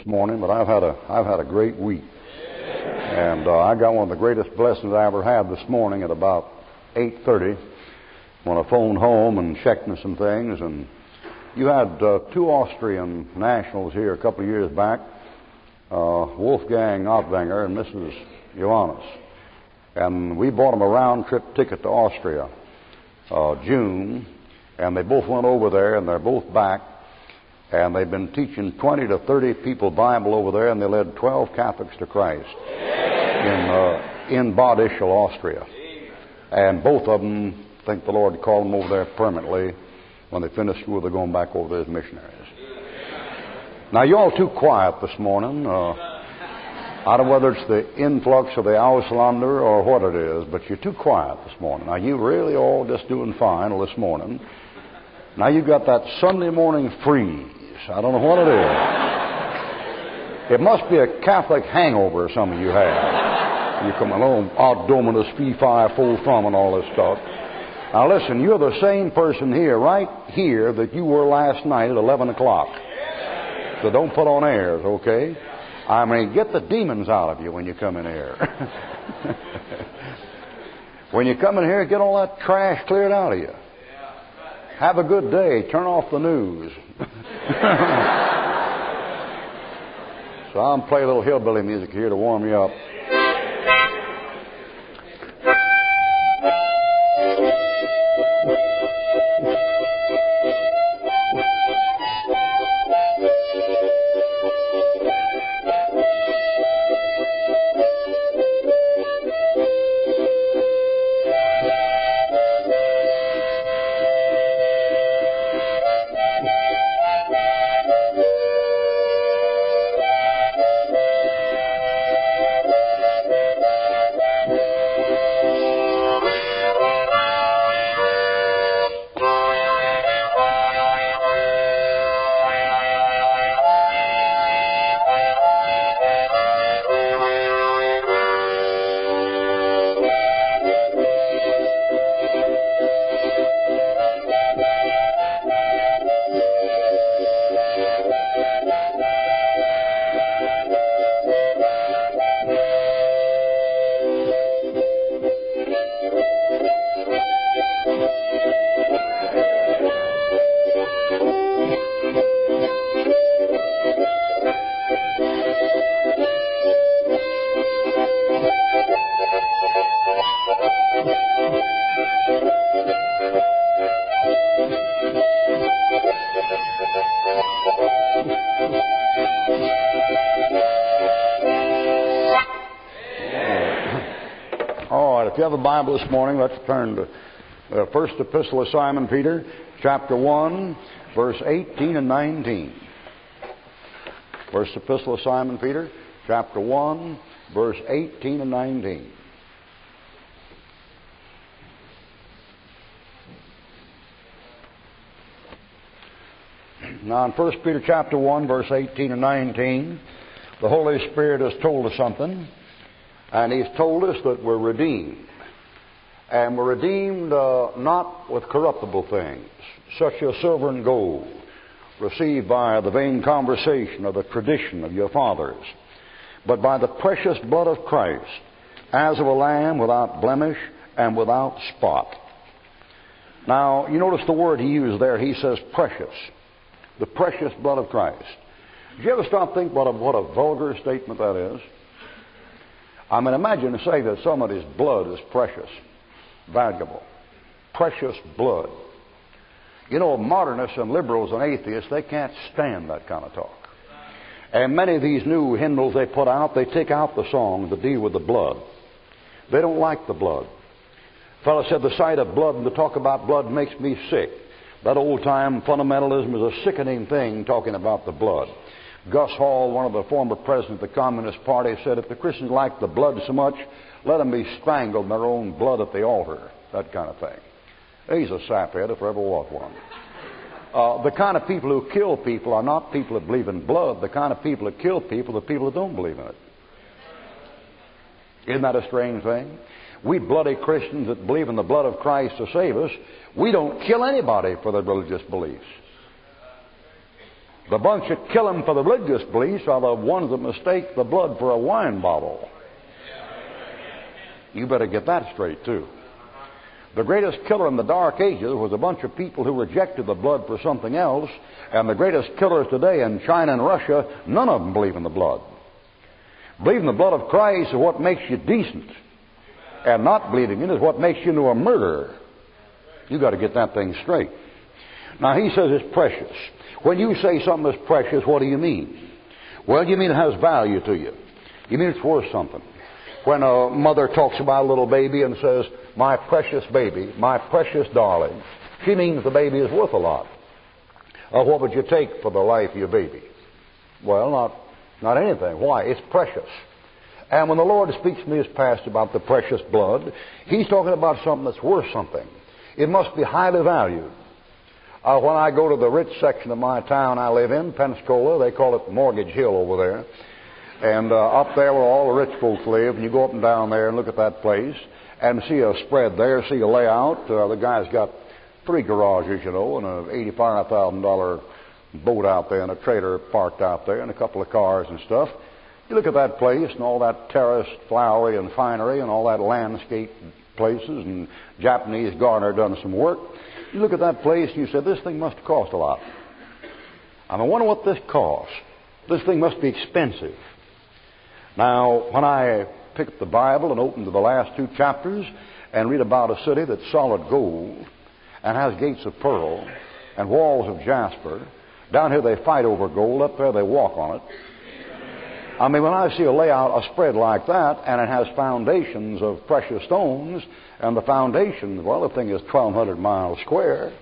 this morning, but I've had a I've had a great week, and uh, I got one of the greatest blessings I ever had this morning at about eight thirty when I phoned home and checked on some things, and you had uh, two Austrian nationals here a couple of years back, uh, Wolfgang Ottwanger and Mrs. Johannes, and we bought them a round trip ticket to Austria, uh, June, and they both went over there, and they're both back and they've been teaching 20 to 30 people Bible over there, and they led 12 Catholics to Christ in, uh, in Bad Ischl, Austria. And both of them think the Lord called them over there permanently. When they finish school, they're going back over there as missionaries. Now, you're all too quiet this morning. Uh, I don't know whether it's the influx of the Auslander or what it is, but you're too quiet this morning. Now, you really all just doing fine this morning. Now, you've got that Sunday morning freeze. I don't know what it is. It must be a Catholic hangover some of you have. You come along, ad dominus fee fi full from and all this stuff. Now listen, you're the same person here, right here, that you were last night at 11 o'clock. So don't put on airs, okay? I mean, get the demons out of you when you come in here. when you come in here, get all that trash cleared out of you. Have a good day. Turn off the news. so I'm play a little hillbilly music here to warm you up. Bible this morning, let's turn to the first epistle of Simon Peter, chapter 1, verse 18 and 19. First epistle of Simon Peter, chapter 1, verse 18 and 19. Now, in 1 Peter chapter 1, verse 18 and 19, the Holy Spirit has told us something, and He's told us that we're redeemed and were redeemed uh, not with corruptible things, such as silver and gold, received by the vain conversation or the tradition of your fathers, but by the precious blood of Christ, as of a lamb without blemish and without spot. Now, you notice the word he used there. He says precious. The precious blood of Christ. Did you ever stop think what a, what a vulgar statement that is? I mean, imagine to say that somebody's blood is precious valuable, precious blood. You know, modernists and liberals and atheists, they can't stand that kind of talk. And many of these new hymnals they put out, they take out the songs that deal with the blood. They don't like the blood. A fellow said the sight of blood and the talk about blood makes me sick. That old time fundamentalism is a sickening thing talking about the blood. Gus Hall, one of the former presidents of the Communist Party, said if the Christians like the blood so much, let them be strangled in their own blood at the altar. That kind of thing. He's a saphead if there ever was one. Uh, the kind of people who kill people are not people that believe in blood. The kind of people that kill people are people that don't believe in it. Isn't that a strange thing? We bloody Christians that believe in the blood of Christ to save us, we don't kill anybody for their religious beliefs. The bunch that kill him for the religious beliefs are the ones that mistake the blood for a wine bottle. You better get that straight, too. The greatest killer in the Dark Ages was a bunch of people who rejected the blood for something else, and the greatest killers today in China and Russia, none of them believe in the blood. Believing the blood of Christ is what makes you decent, and not believing it is what makes you into a murderer. You've got to get that thing straight. Now he says it's precious. When you say something is precious, what do you mean? Well, you mean it has value to you. You mean it's worth something. When a mother talks about a little baby and says, my precious baby, my precious darling, she means the baby is worth a lot. Uh, what would you take for the life of your baby? Well, not, not anything. Why? It's precious. And when the Lord speaks to me as pastor about the precious blood, He's talking about something that's worth something. It must be highly valued. Uh, when I go to the rich section of my town I live in, Pensacola, they call it Mortgage Hill over there. And uh, up there where all the rich folks live, and you go up and down there and look at that place and see a spread there, see a layout. Uh, the guy's got three garages, you know, and a eighty-five thousand dollar boat out there and a trailer parked out there and a couple of cars and stuff. You look at that place and all that terraced flowery and finery and all that landscape places and Japanese gardener done some work. You look at that place and you say, this thing must cost a lot. And I wonder what this costs. This thing must be expensive. Now, when I pick up the Bible and open to the last two chapters and read about a city that's solid gold and has gates of pearl and walls of jasper, down here they fight over gold, up there they walk on it. I mean, when I see a layout, a spread like that, and it has foundations of precious stones, and the foundation, well, the thing is 1,200 miles square.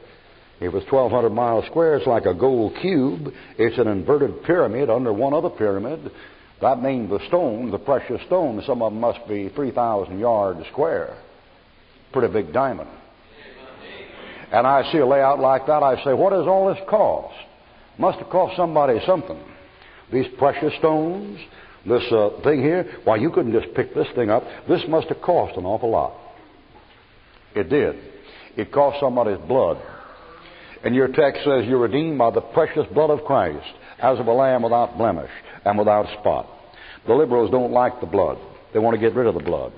If it's 1,200 miles square, it's like a gold cube. It's an inverted pyramid under one other pyramid. That means the stone, the precious stone, some of them must be 3,000 yards square. Pretty big diamond. And I see a layout like that, I say, what does all this cost? Must have cost somebody something. These precious stones, this uh, thing here, why, you couldn't just pick this thing up. This must have cost an awful lot. It did. It cost somebody's blood. And your text says you're redeemed by the precious blood of Christ, as of a lamb without blemish and without spot. The liberals don't like the blood. They want to get rid of the blood.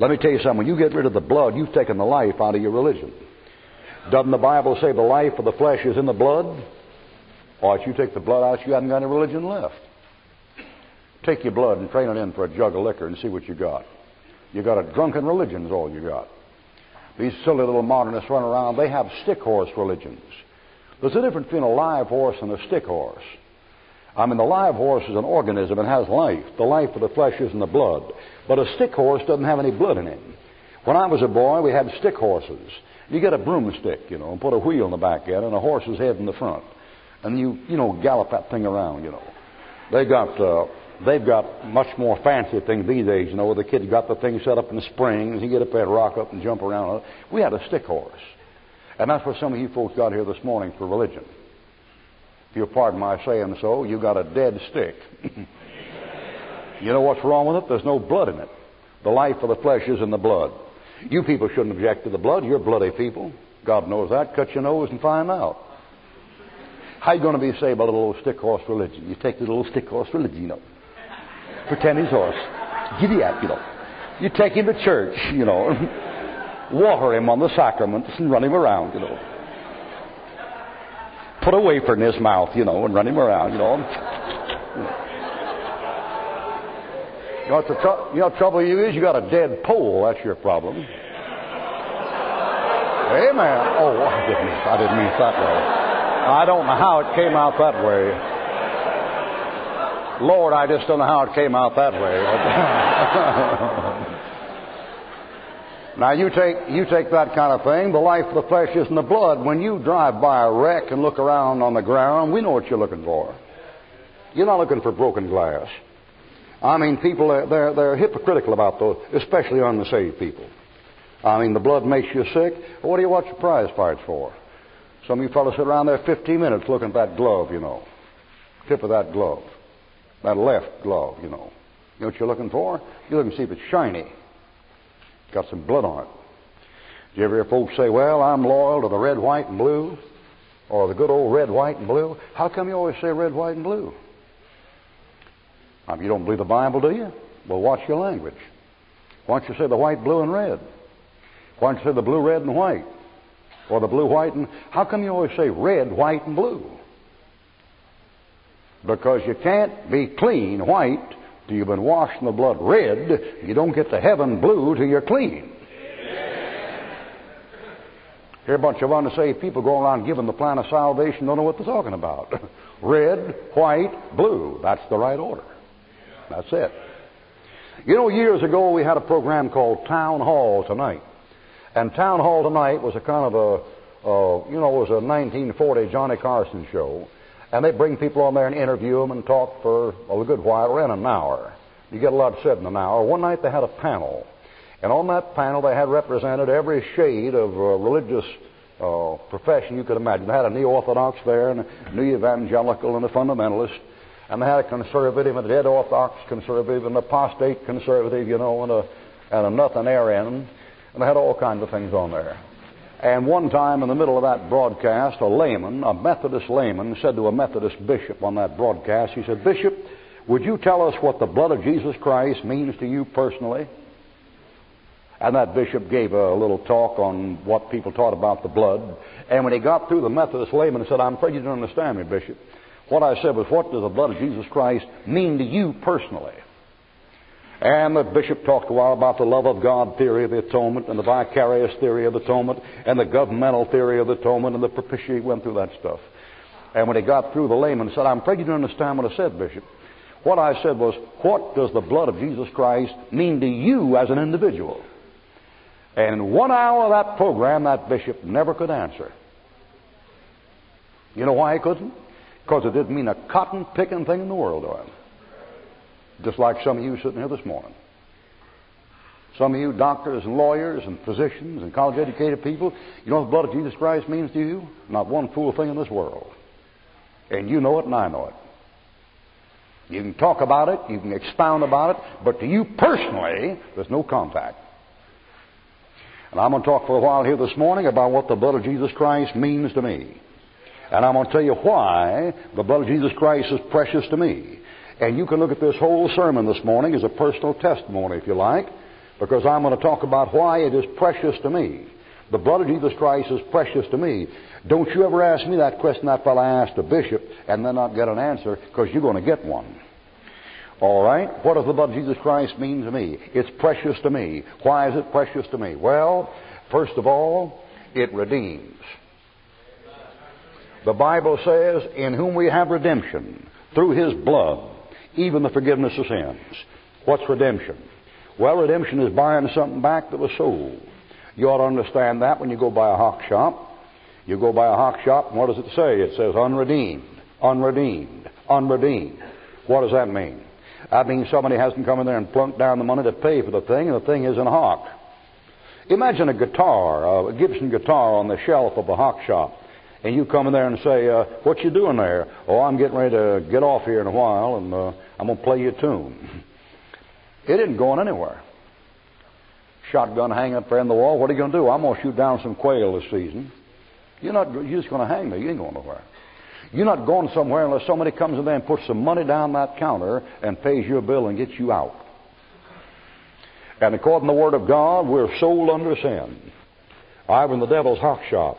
Let me tell you something. When you get rid of the blood, you've taken the life out of your religion. Doesn't the Bible say the life of the flesh is in the blood? Or if you take the blood out, you haven't got any religion left. Take your blood and train it in for a jug of liquor and see what you got. You got a drunken religion is all you got. These silly little modernists run around, they have stick horse religions. There's a difference between a live horse and a stick horse. I mean, the live horse is an organism and has life. The life of the flesh is in the blood. But a stick horse doesn't have any blood in him. When I was a boy, we had stick horses. You get a broomstick, you know, and put a wheel in the back end and a horse's head in the front. And you, you know, gallop that thing around, you know. They got, uh, they've got much more fancy things these days, you know, where the kids got the thing set up in the springs. You get up there, rock up and jump around. We had a stick horse. And that's what some of you folks got here this morning for religion if you'll pardon my saying so, you got a dead stick. you know what's wrong with it? There's no blood in it. The life of the flesh is in the blood. You people shouldn't object to the blood. You're bloody people. God knows that. Cut your nose and find out. How you going to be saved by a little stick horse religion? You take the little stick horse religion, you know. Pretend he's horse. Giddy up, you know. You take him to church, you know. Water him on the sacraments and run him around, you know put a wafer in his mouth, you know, and run him around, you know. You know what the tr- you know what trouble you is? You got a dead pole. That's your problem. Amen. Oh, I didn't mean I didn't mean it that way. I don't know how it came out that way. Lord, I just don't know how it came out that way. Now you take you take that kind of thing. The life the flesh is in the blood. When you drive by a wreck and look around on the ground, we know what you're looking for. You're not looking for broken glass. I mean, people they're they're hypocritical about those, especially unsaved people. I mean, the blood makes you sick. What do you watch the prize fights for? Some of you fellows sit around there 15 minutes looking at that glove, you know, tip of that glove, that left glove, you know. You know what you're looking for? You're looking to see if it's shiny got some blood on it. Did you ever hear folks say, Well, I'm loyal to the red, white, and blue? or the good old red, white, and blue. How come you always say red, white, and blue? You don't believe the Bible, do you? Well, watch your language. Why don't you say the white, blue, and red? Why don't you say the blue, red, and white? Or the blue, white, and. How come you always say red, white, and blue? Because you can't be clean white till you've been washed in the blood red. You don't get to heaven blue till you're clean. Here a bunch of unsaved people going around giving the plan of salvation, don't know what they're talking about. Red, white, blue. That's the right order. That's it. You know, years ago we had a program called Town Hall Tonight. And Town Hall Tonight was a kind of a, uh, you know, it was a 1940 Johnny Carson show. And they bring people on there and interview them and talk for a good while, around an hour. You get a lot said in an hour. One night they had a panel. And on that panel, they had represented every shade of uh, religious uh, profession you could imagine. They had a neo Orthodox there, and a new evangelical, and a fundamentalist. And they had a conservative, and a dead Orthodox conservative, and an apostate conservative, you know, and a, and a nothing Arian. And they had all kinds of things on there. And one time in the middle of that broadcast, a layman, a Methodist layman, said to a Methodist bishop on that broadcast, he said, Bishop, would you tell us what the blood of Jesus Christ means to you personally? And that bishop gave a little talk on what people taught about the blood. And when he got through, the Methodist layman said, I'm afraid you don't understand me, Bishop. What I said was, What does the blood of Jesus Christ mean to you personally? And the bishop talked a while about the love of God theory of the atonement and the vicarious theory of the atonement and the governmental theory of the atonement and the propitiation. went through that stuff. And when he got through, the layman said, I'm afraid you don't understand what I said, Bishop. What I said was, What does the blood of Jesus Christ mean to you as an individual? And in one hour of that program, that bishop never could answer. You know why he couldn't? Because it didn't mean a cotton picking thing in the world to him. Just like some of you sitting here this morning. Some of you doctors and lawyers and physicians and college educated people, you know what the blood of Jesus Christ means to you? Not one fool thing in this world. And you know it and I know it. You can talk about it, you can expound about it, but to you personally, there's no contact. And I'm going to talk for a while here this morning about what the blood of Jesus Christ means to me. And I'm going to tell you why the blood of Jesus Christ is precious to me. And you can look at this whole sermon this morning as a personal testimony, if you like, because I'm going to talk about why it is precious to me. The blood of Jesus Christ is precious to me. Don't you ever ask me that question that fellow asked a bishop and then not get an answer, because you're going to get one. All right? What does the blood of Jesus Christ mean to me? It's precious to me. Why is it precious to me? Well, first of all, it redeems. The Bible says, In whom we have redemption, through his blood, even the forgiveness of sins. What's redemption? Well, redemption is buying something back that was sold. You ought to understand that when you go by a hock shop. You go by a hock shop, and what does it say? It says unredeemed, unredeemed, unredeemed. What does that mean? That means somebody hasn't come in there and plunked down the money to pay for the thing, and the thing isn't a hock. Imagine a guitar, a Gibson guitar on the shelf of a hock shop, and you come in there and say, uh, "What you doing there?" "Oh, I'm getting ready to get off here in a while, and uh, I'm going to play you a tune." It isn't going anywhere. Shotgun hanging up there in the wall. What are you going to do? I'm going to shoot down some quail this season. You're not. You're just going to hang there. You ain't going nowhere. You're not going somewhere unless somebody comes in there and puts some money down that counter and pays your bill and gets you out. And according to the Word of God, we're sold under sin. I was in the devil's hock shop,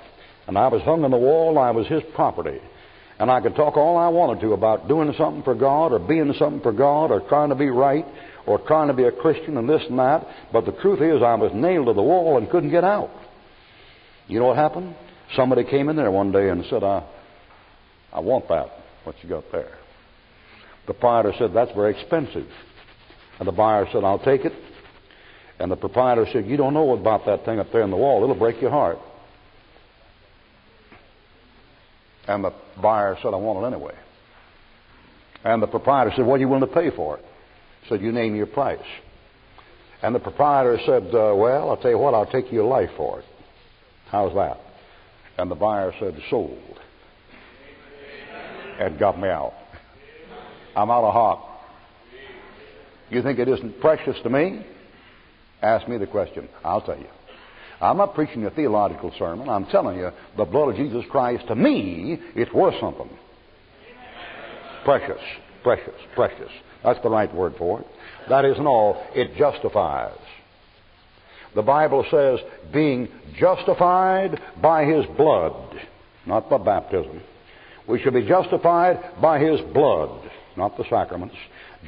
and I was hung on the wall, I was his property. And I could talk all I wanted to about doing something for God, or being something for God, or trying to be right, or trying to be a Christian, and this and that. But the truth is, I was nailed to the wall and couldn't get out. You know what happened? Somebody came in there one day and said, I, I want that, what you got there. The proprietor said, That's very expensive. And the buyer said, I'll take it. And the proprietor said, You don't know about that thing up there in the wall. It'll break your heart. And the buyer said, I want it anyway. And the proprietor said, What are you willing to pay for it? Said, You name your price. And the proprietor said, uh, Well, I'll tell you what, I'll take your life for it. How's that? And the buyer said, Sold and got me out. I'm out of hock. You think it isn't precious to me? Ask me the question. I'll tell you. I'm not preaching a theological sermon. I'm telling you, the blood of Jesus Christ, to me, it's worth something. Precious, precious, precious. That's the right word for it. That isn't all. It justifies. The Bible says, being justified by His blood, not by baptism. We shall be justified by His blood, not the sacraments.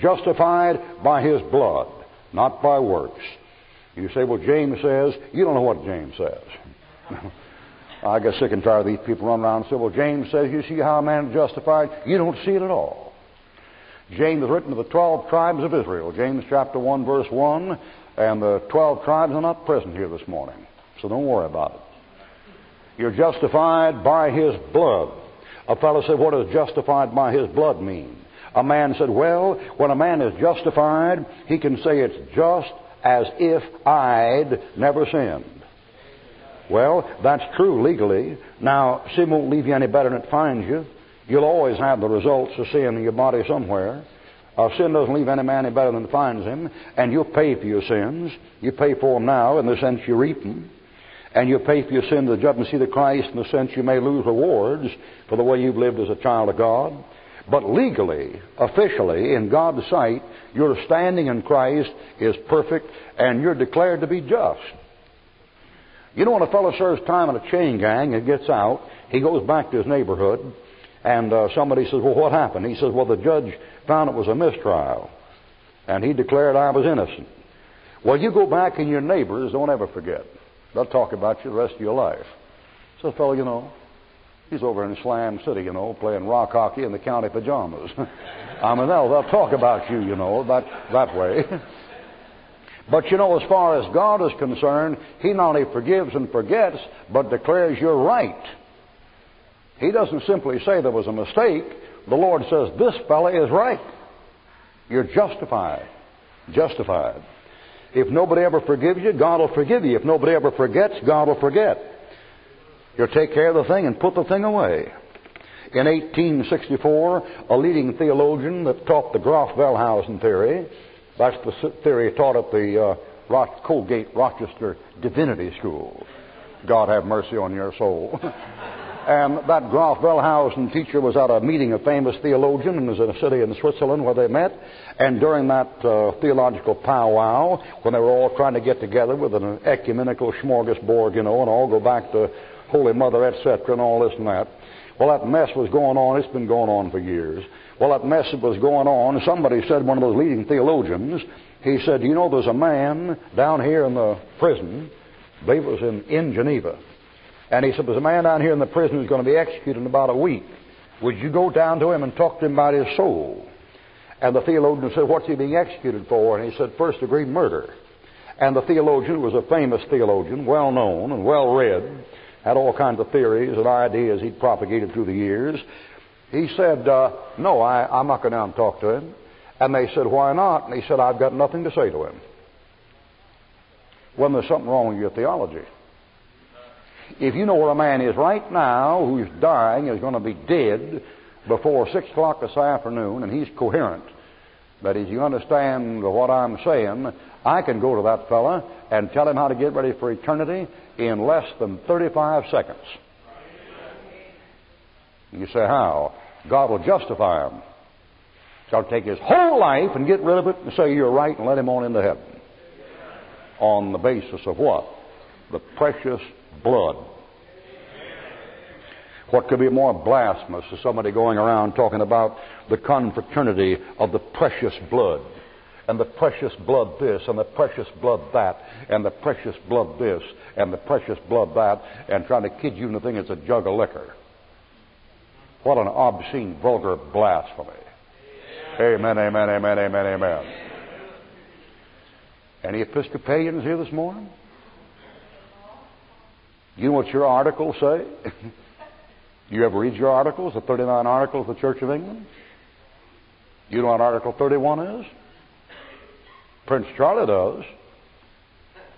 Justified by His blood, not by works. You say, well, James says, you don't know what James says. I get sick and tired of these people running around and say, well, James says, you see how a man is justified? You don't see it at all. James is written to the 12 tribes of Israel. James chapter 1, verse 1. And the 12 tribes are not present here this morning. So don't worry about it. You're justified by his blood. A fellow said, What does justified by his blood mean? A man said, Well, when a man is justified, he can say it's just as if I'd never sinned. Well, that's true legally. Now, sin won't leave you any better than it finds you. You'll always have the results of sin in your body somewhere. Uh, sin doesn't leave any man any better than it finds him. And you'll pay for your sins. You pay for them now in the sense you reap them. And you pay for your sin to the judgment seat of Christ in the sense you may lose rewards for the way you've lived as a child of God. But legally, officially, in God's sight, your standing in Christ is perfect and you're declared to be just. You know, when a fellow serves time in a chain gang and gets out, he goes back to his neighborhood and uh, somebody says, Well, what happened? He says, Well, the judge found it was a mistrial and he declared I was innocent. Well, you go back and your neighbors don't ever forget. They'll talk about you the rest of your life. So, fellow, you know, he's over in Slam City, you know, playing rock hockey in the county pajamas. I mean, they'll, they'll talk about you, you know, that, that way. but you know, as far as God is concerned, He not only forgives and forgets, but declares you're right. He doesn't simply say there was a mistake. The Lord says, this fellow is right. You're justified. Justified. If nobody ever forgives you, God will forgive you. If nobody ever forgets, God will forget. You'll take care of the thing and put the thing away. In 1864, a leading theologian that taught the Graf-Wellhausen theory, that's the theory taught at the uh, Colgate Rochester Divinity School. God have mercy on your soul. And that Graf Wellhausen teacher was at a meeting of famous theologians in a city in Switzerland where they met. And during that uh, theological powwow, when they were all trying to get together with an ecumenical smorgasbord, you know, and all go back to Holy Mother, etc., and all this and that, well, that mess was going on. It's been going on for years. Well, that mess was going on. Somebody said, one of those leading theologians, he said, You know, there's a man down here in the prison, I believe it was in, in Geneva. And he said, There's a man down here in the prison who's going to be executed in about a week. Would you go down to him and talk to him about his soul? And the theologian said, What's he being executed for? And he said, First degree murder. And the theologian was a famous theologian, well known and well read, had all kinds of theories and ideas he'd propagated through the years. He said, uh, No, I, I'm not going down and talk to him. And they said, Why not? And he said, I've got nothing to say to him. Well, there's something wrong with your theology. If you know where a man is right now who's dying, is going to be dead before 6 o'clock this afternoon, and he's coherent, that is, you understand what I'm saying, I can go to that fella and tell him how to get ready for eternity in less than 35 seconds. You say, how? God will justify him. So take his whole life and get rid of it and say you're right and let him on into heaven. On the basis of what? The precious blood. What could be more blasphemous to somebody going around talking about the confraternity of the precious blood? And the precious blood this, and the precious blood that, and the precious blood this, and the precious blood that, and trying to kid you into thinking it's a jug of liquor. What an obscene, vulgar blasphemy. Amen, amen, amen, amen, amen. Any Episcopalians here this morning? You know what your articles say? you ever read your articles, the 39 articles of the Church of England? You know what Article 31 is? Prince Charlie does.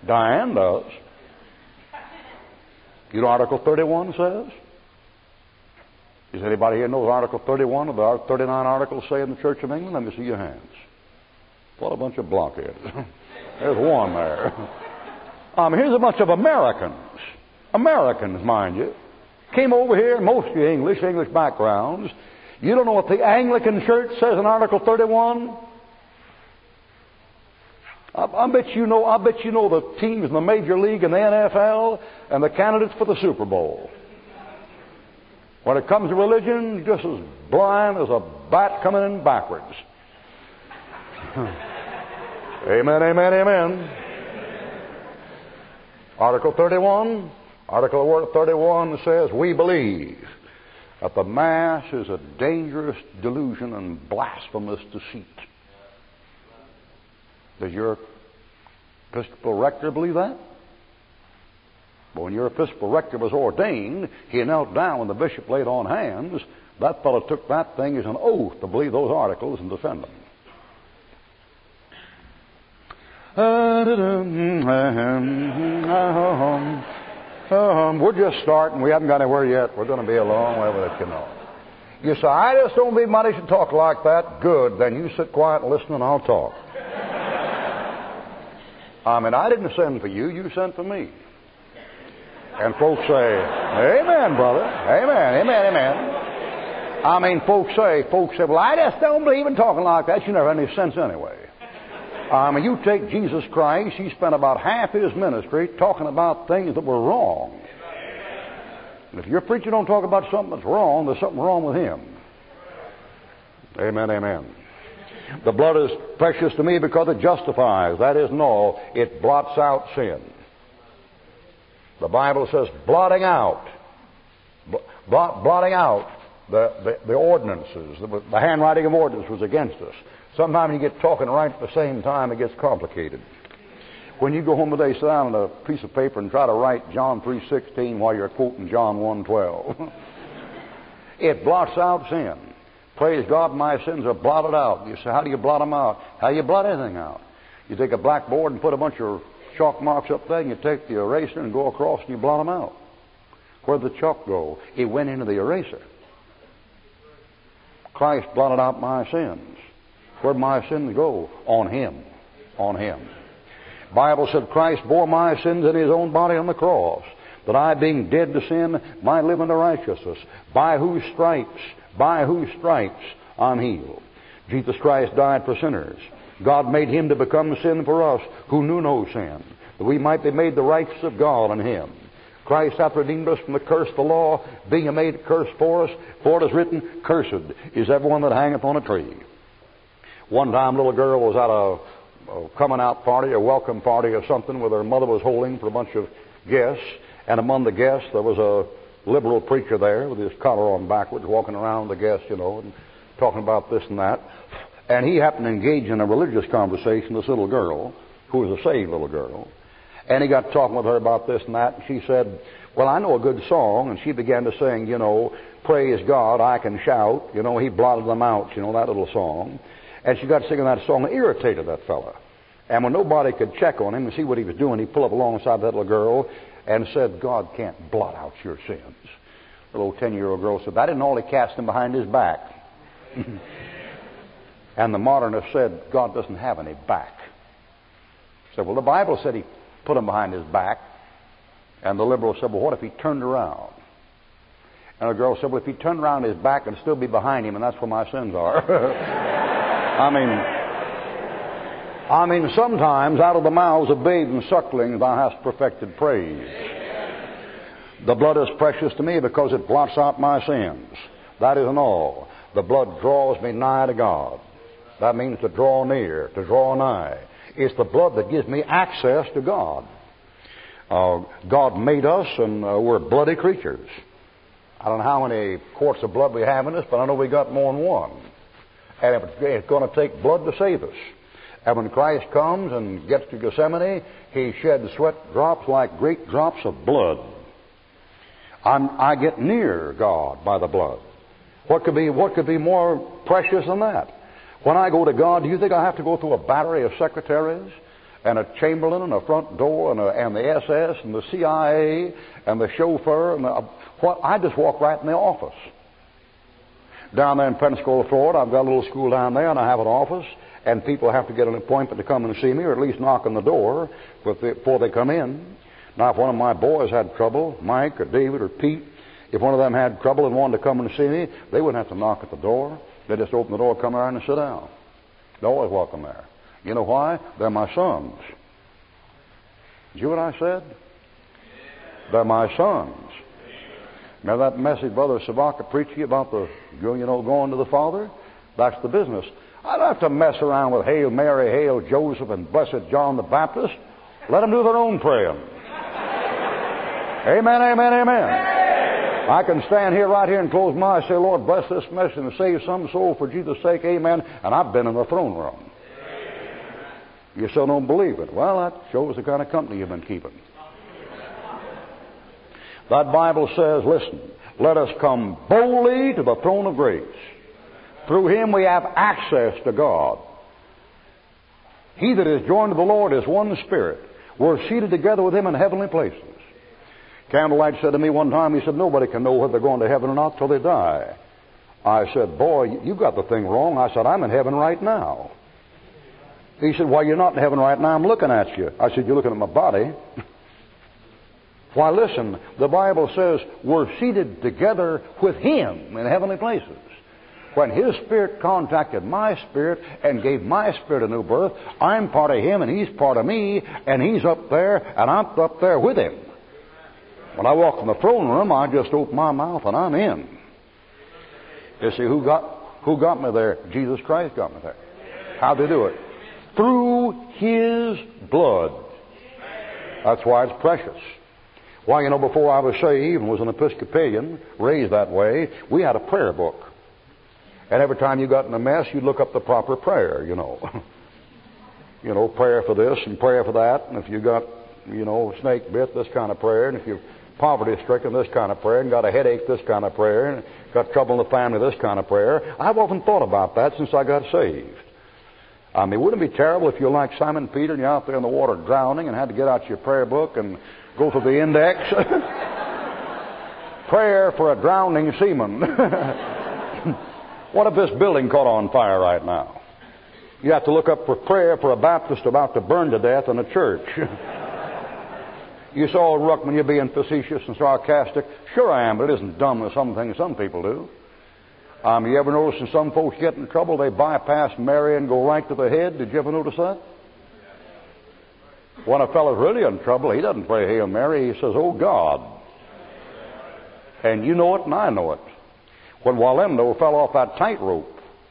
Diane does. You know Article 31 says? Is anybody here knows Article 31 of the 39 articles say in the Church of England? Let me see your hands. What a bunch of blockheads. There's one there. Um, here's a bunch of Americans. Americans, mind you. Came over here, most of you English, English backgrounds. You don't know what the Anglican Church says in Article 31? I, I, bet you know. I bet you know the teams in the Major League and the NFL and the candidates for the Super Bowl. When it comes to religion, just as blind as a bat coming in backwards. amen, amen, amen. Article 31, Article 31 says, We believe that the Mass is a dangerous delusion and blasphemous deceit. Does your Episcopal rector believe that? When your Episcopal rector was ordained, he knelt down when the bishop laid on hands. That fellow took that thing as an oath to believe those articles and defend them. We're just starting. We haven't got anywhere yet. We're going to be a long way with it, you know. You say, I just don't believe money should talk like that. Good. Then you sit quiet and listen and I'll talk. I mean, I didn't send for you. You sent for me. And folks say, Amen, brother. Amen, amen, amen. I mean, folks say, folks say, well, I just don't believe in talking like that. You never had any sense anyway. I mean, you take Jesus Christ, he spent about half his ministry talking about things that were wrong. And if your preacher don't talk about something that's wrong, there's something wrong with him. Amen, amen. The blood is precious to me because it justifies. That is, no, it blots out sin. The Bible says blotting out, blot, blotting out the, the, the ordinances. The, the handwriting of ordinance was against us. Sometimes you get talking right at the same time, it gets complicated. When you go home today, sit down on a piece of paper and try to write John 3.16 while you're quoting John 1.12. it blots out sin. Praise God, my sins are blotted out. You say, how do you blot them out? How do you blot anything out? You take a blackboard and put a bunch of chalk marks up there, and you take the eraser and go across and you blot them out. Where'd the chalk go? It went into the eraser. Christ blotted out my sins. Where'd my sins go? On Him. On Him. Bible said Christ bore my sins in His own body on the cross, that I, being dead to sin, might live unto righteousness. By whose stripes, by whose stripes I'm healed. Jesus Christ died for sinners. God made him to become sin for us who knew no sin, that we might be made the righteousness of God in him. Christ hath redeemed us from the curse of the law, being made a curse for us, for it is written, Cursed is everyone that hangeth on a tree. One time, a little girl was at a, a coming out party, a welcome party or something, where her mother was holding for a bunch of guests, and among the guests there was a liberal preacher there with his collar on backwards, walking around the guests, you know, and talking about this and that. And he happened to engage in a religious conversation, with this little girl, who was a saved little girl. And he got talking with her about this and that, and she said, Well, I know a good song. And she began to sing, you know, Praise God, I can shout. You know, he blotted them out, you know, that little song. And she got singing that song and irritated that fella. And when nobody could check on him and see what he was doing, he pulled up alongside that little girl and said, God can't blot out your sins. The little 10 year old girl said, I didn't only cast them behind his back. And the modernist said, God doesn't have any back. Said, well, the Bible said he put them behind his back. And the liberal said, well, what if he turned around? And the girl said, well, if he turned around his back, and still be behind him, and that's where my sins are. I mean, I mean, sometimes out of the mouths of babes and sucklings thou hast perfected praise. The blood is precious to me because it blots out my sins. That isn't all. The blood draws me nigh to God. That means to draw near, to draw nigh. It's the blood that gives me access to God. Uh, God made us, and uh, we're bloody creatures. I don't know how many quarts of blood we have in us, but I know we got more than one. And it's going to take blood to save us. And when Christ comes and gets to Gethsemane, he sheds sweat drops like great drops of blood. I'm, i get near God by the blood. What could be what could be more precious than that? When I go to God, do you think I have to go through a battery of secretaries and a chamberlain and a front door and, a, and the SS and the CIA and the chauffeur and the, what? I just walk right in the office. Down there in Pensacola, Florida, I've got a little school down there and I have an office and people have to get an appointment to come and see me, or at least knock on the door before they come in. Now, if one of my boys had trouble, Mike or David or Pete, if one of them had trouble and wanted to come and see me, they wouldn't have to knock at the door. They'd just open the door, come around, and sit down. They're always welcome there. You know why? They're my sons. Did you hear what I said? They're my sons. Remember that message Brother Sabaka preached you about the, you know, going to the Father? That's the business. I don't have to mess around with Hail Mary, Hail Joseph, and Blessed John the Baptist. Let them do their own praying. amen, amen, amen. I can stand here right here and close my eyes and say, Lord, bless this message and save some soul for Jesus' sake, amen. And I've been in the throne room. You still don't believe it. Well, that shows the kind of company you've been keeping. That Bible says, listen, let us come boldly to the throne of grace. Through him we have access to God. He that is joined to the Lord is one spirit. We're seated together with him in heavenly places. Candlelight said to me one time, he said, nobody can know whether they're going to heaven or not till they die. I said, boy, you got the thing wrong. I said, I'm in heaven right now. He said, well, you're not in heaven right now. I'm looking at you. I said, you're looking at my body. Why, listen, the Bible says we're seated together with Him in heavenly places. When His Spirit contacted my spirit and gave my spirit a new birth, I'm part of Him and He's part of me, and He's up there and I'm up there with Him. When I walk in the throne room, I just open my mouth and I'm in. You see, who got, who got me there? Jesus Christ got me there. How'd they do it? Through His blood. That's why it's precious. Why, you know, before I was saved and was an Episcopalian, raised that way, we had a prayer book. And every time you got in a mess, you'd look up the proper prayer, you know. you know, prayer for this and prayer for that. And if you got, you know, snake bit, this kind of prayer. And if you're poverty stricken, this kind of prayer. And got a headache, this kind of prayer. And got trouble in the family, this kind of prayer. I've often thought about that since I got saved. I mean, wouldn't it be terrible if you're like Simon Peter and you're out there in the water drowning and had to get out your prayer book and go through the index? prayer for a drowning seaman. what if this building caught on fire right now? You have to look up for prayer for a Baptist about to burn to death in a church. you saw Ruckman, you're being facetious and sarcastic. Sure I am, but it isn't dumb as some things some people do. Um, you ever notice when some folks get in trouble, they bypass Mary and go right to the head? Did you ever notice that? When a fellow's really in trouble, he doesn't pray Hail Mary. He says, Oh God. And you know it and I know it. When Wallenda fell off that tightrope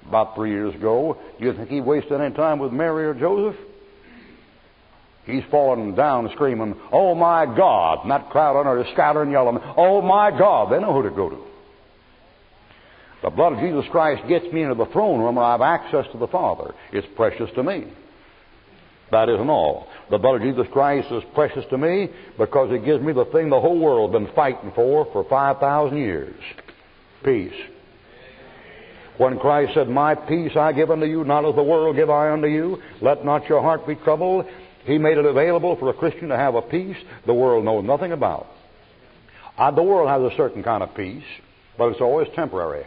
about three years ago, do you think he wasted any time with Mary or Joseph? He's falling down screaming, Oh my God. And that crowd under is scattering, yelling, Oh my God. They know who to go to. The blood of Jesus Christ gets me into the throne room where I have access to the Father. It's precious to me. That isn't all. The blood of Jesus Christ is precious to me because it gives me the thing the whole world has been fighting for for 5,000 years. Peace. When Christ said, My peace I give unto you, not as the world give I unto you, let not your heart be troubled, He made it available for a Christian to have a peace the world knows nothing about. Uh, the world has a certain kind of peace, but it's always temporary.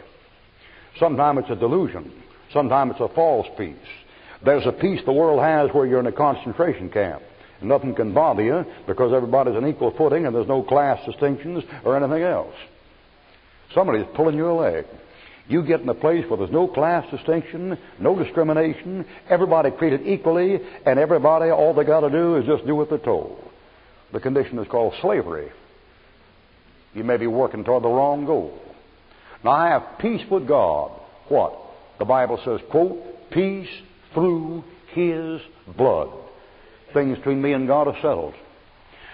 Sometimes it's a delusion. Sometimes it's a false peace. There's a peace the world has where you're in a concentration camp. And nothing can bother you because everybody's on equal footing and there's no class distinctions or anything else. Somebody's pulling your leg. You get in a place where there's no class distinction, no discrimination, everybody treated equally, and everybody, all they got to do is just do what they're told. The condition is called slavery. You may be working toward the wrong goal. Now I have peace with God. What? The Bible says, quote, peace through His blood. Things between me and God are settled.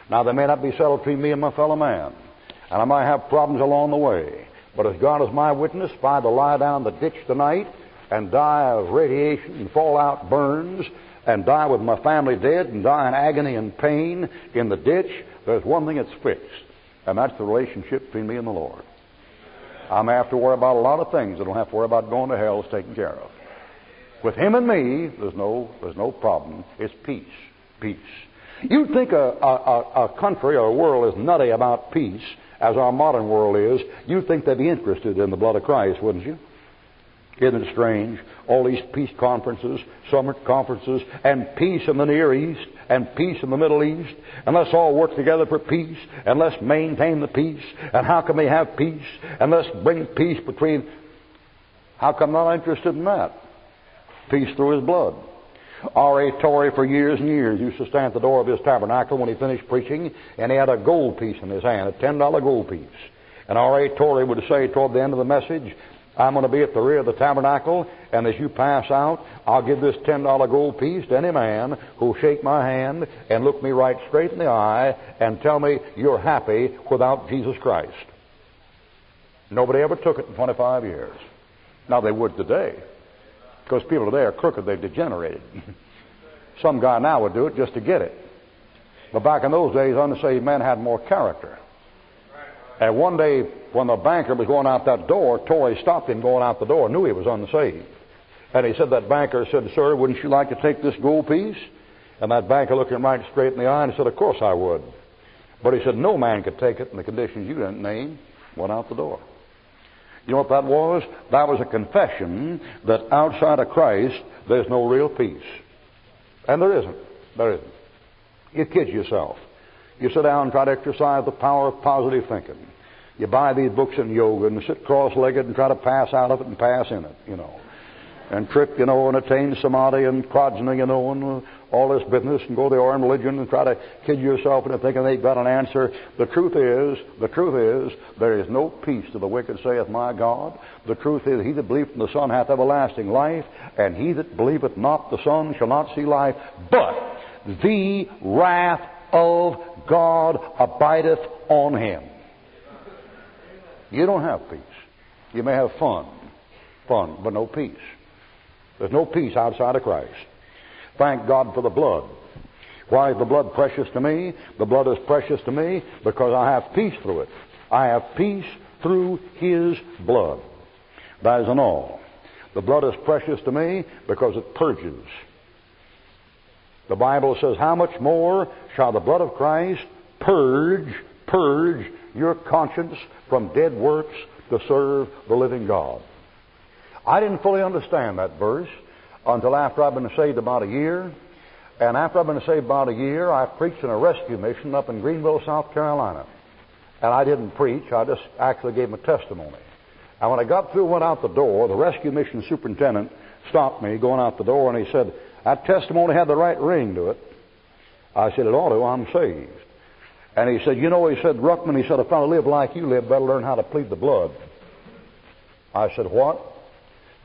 Now they may not be settled between me and my fellow man. And I might have problems along the way. But as God is my witness, if I had to lie down the ditch tonight and die of radiation and fallout burns and die with my family dead and die in agony and pain in the ditch, there's one thing that's fixed. And that's the relationship between me and the Lord. I may have to worry about a lot of things. I don't have to worry about going to hell. It's taken care of. With him and me, there's no, there's no problem. It's peace. Peace. You'd think a, a, a country or a world is nutty about peace, as our modern world is. You'd think they'd be interested in the blood of Christ, wouldn't you? Isn't it strange? All these peace conferences, summit conferences, and peace in the Near East, and peace in the Middle East, and let's all work together for peace, and let's maintain the peace. And how can we have peace? And let's bring peace between. How come not interested in that? Peace through His blood. R.A. Torrey for years and years used to stand at the door of his tabernacle when he finished preaching, and he had a gold piece in his hand, a $10 gold piece. And R.A. Torrey would say toward the end of the message, I'm going to be at the rear of the tabernacle, and as you pass out, I'll give this $10 gold piece to any man who'll shake my hand and look me right straight in the eye and tell me you're happy without Jesus Christ. Nobody ever took it in 25 years. Now they would today. Because people today are crooked, they've degenerated. Some guy now would do it just to get it. But back in those days, unsaved men had more character. And one day, when the banker was going out that door, Torrey stopped him going out the door, knew he was unsaved. And he said, that banker said, Sir, wouldn't you like to take this gold piece? And that banker looked him right straight in the eye and said, Of course I would. But he said, No man could take it in the conditions you didn't name. Went out the door. You know what that was? That was a confession that outside of Christ, there's no real peace. And there isn't. There isn't. You kid yourself. You sit down and try to exercise the power of positive thinking. You buy these books in yoga and sit cross-legged and try to pass out of it and pass in it, you know. And trip, you know, and attain samadhi and prajna, you know, and uh, all this business and go to the Oriental religion and try to kid yourself into thinking they've got an answer. The truth is, the truth is, there is no peace to the wicked, saith my God. The truth is, he that believeth in the Son hath everlasting life, and he that believeth not the Son shall not see life, but the wrath of God abideth on him. You don't have peace. You may have fun, fun, but no peace. There's no peace outside of Christ. Thank God for the blood. Why is the blood precious to me? The blood is precious to me because I have peace through it. I have peace through His blood. That is an all. The blood is precious to me because it purges. The Bible says, How much more shall the blood of Christ purge, purge your conscience from dead works to serve the living God? I didn't fully understand that verse until after I've been saved about a year. And after I've been saved about a year, I preached in a rescue mission up in Greenville, South Carolina. And I didn't preach, I just actually gave a testimony. And when I got through, went out the door, the rescue mission superintendent stopped me going out the door and he said, That testimony had the right ring to it. I said, It ought to, I'm saved. And he said, You know, he said, Ruckman, he said, a fellow live like you live better learn how to plead the blood. I said, What?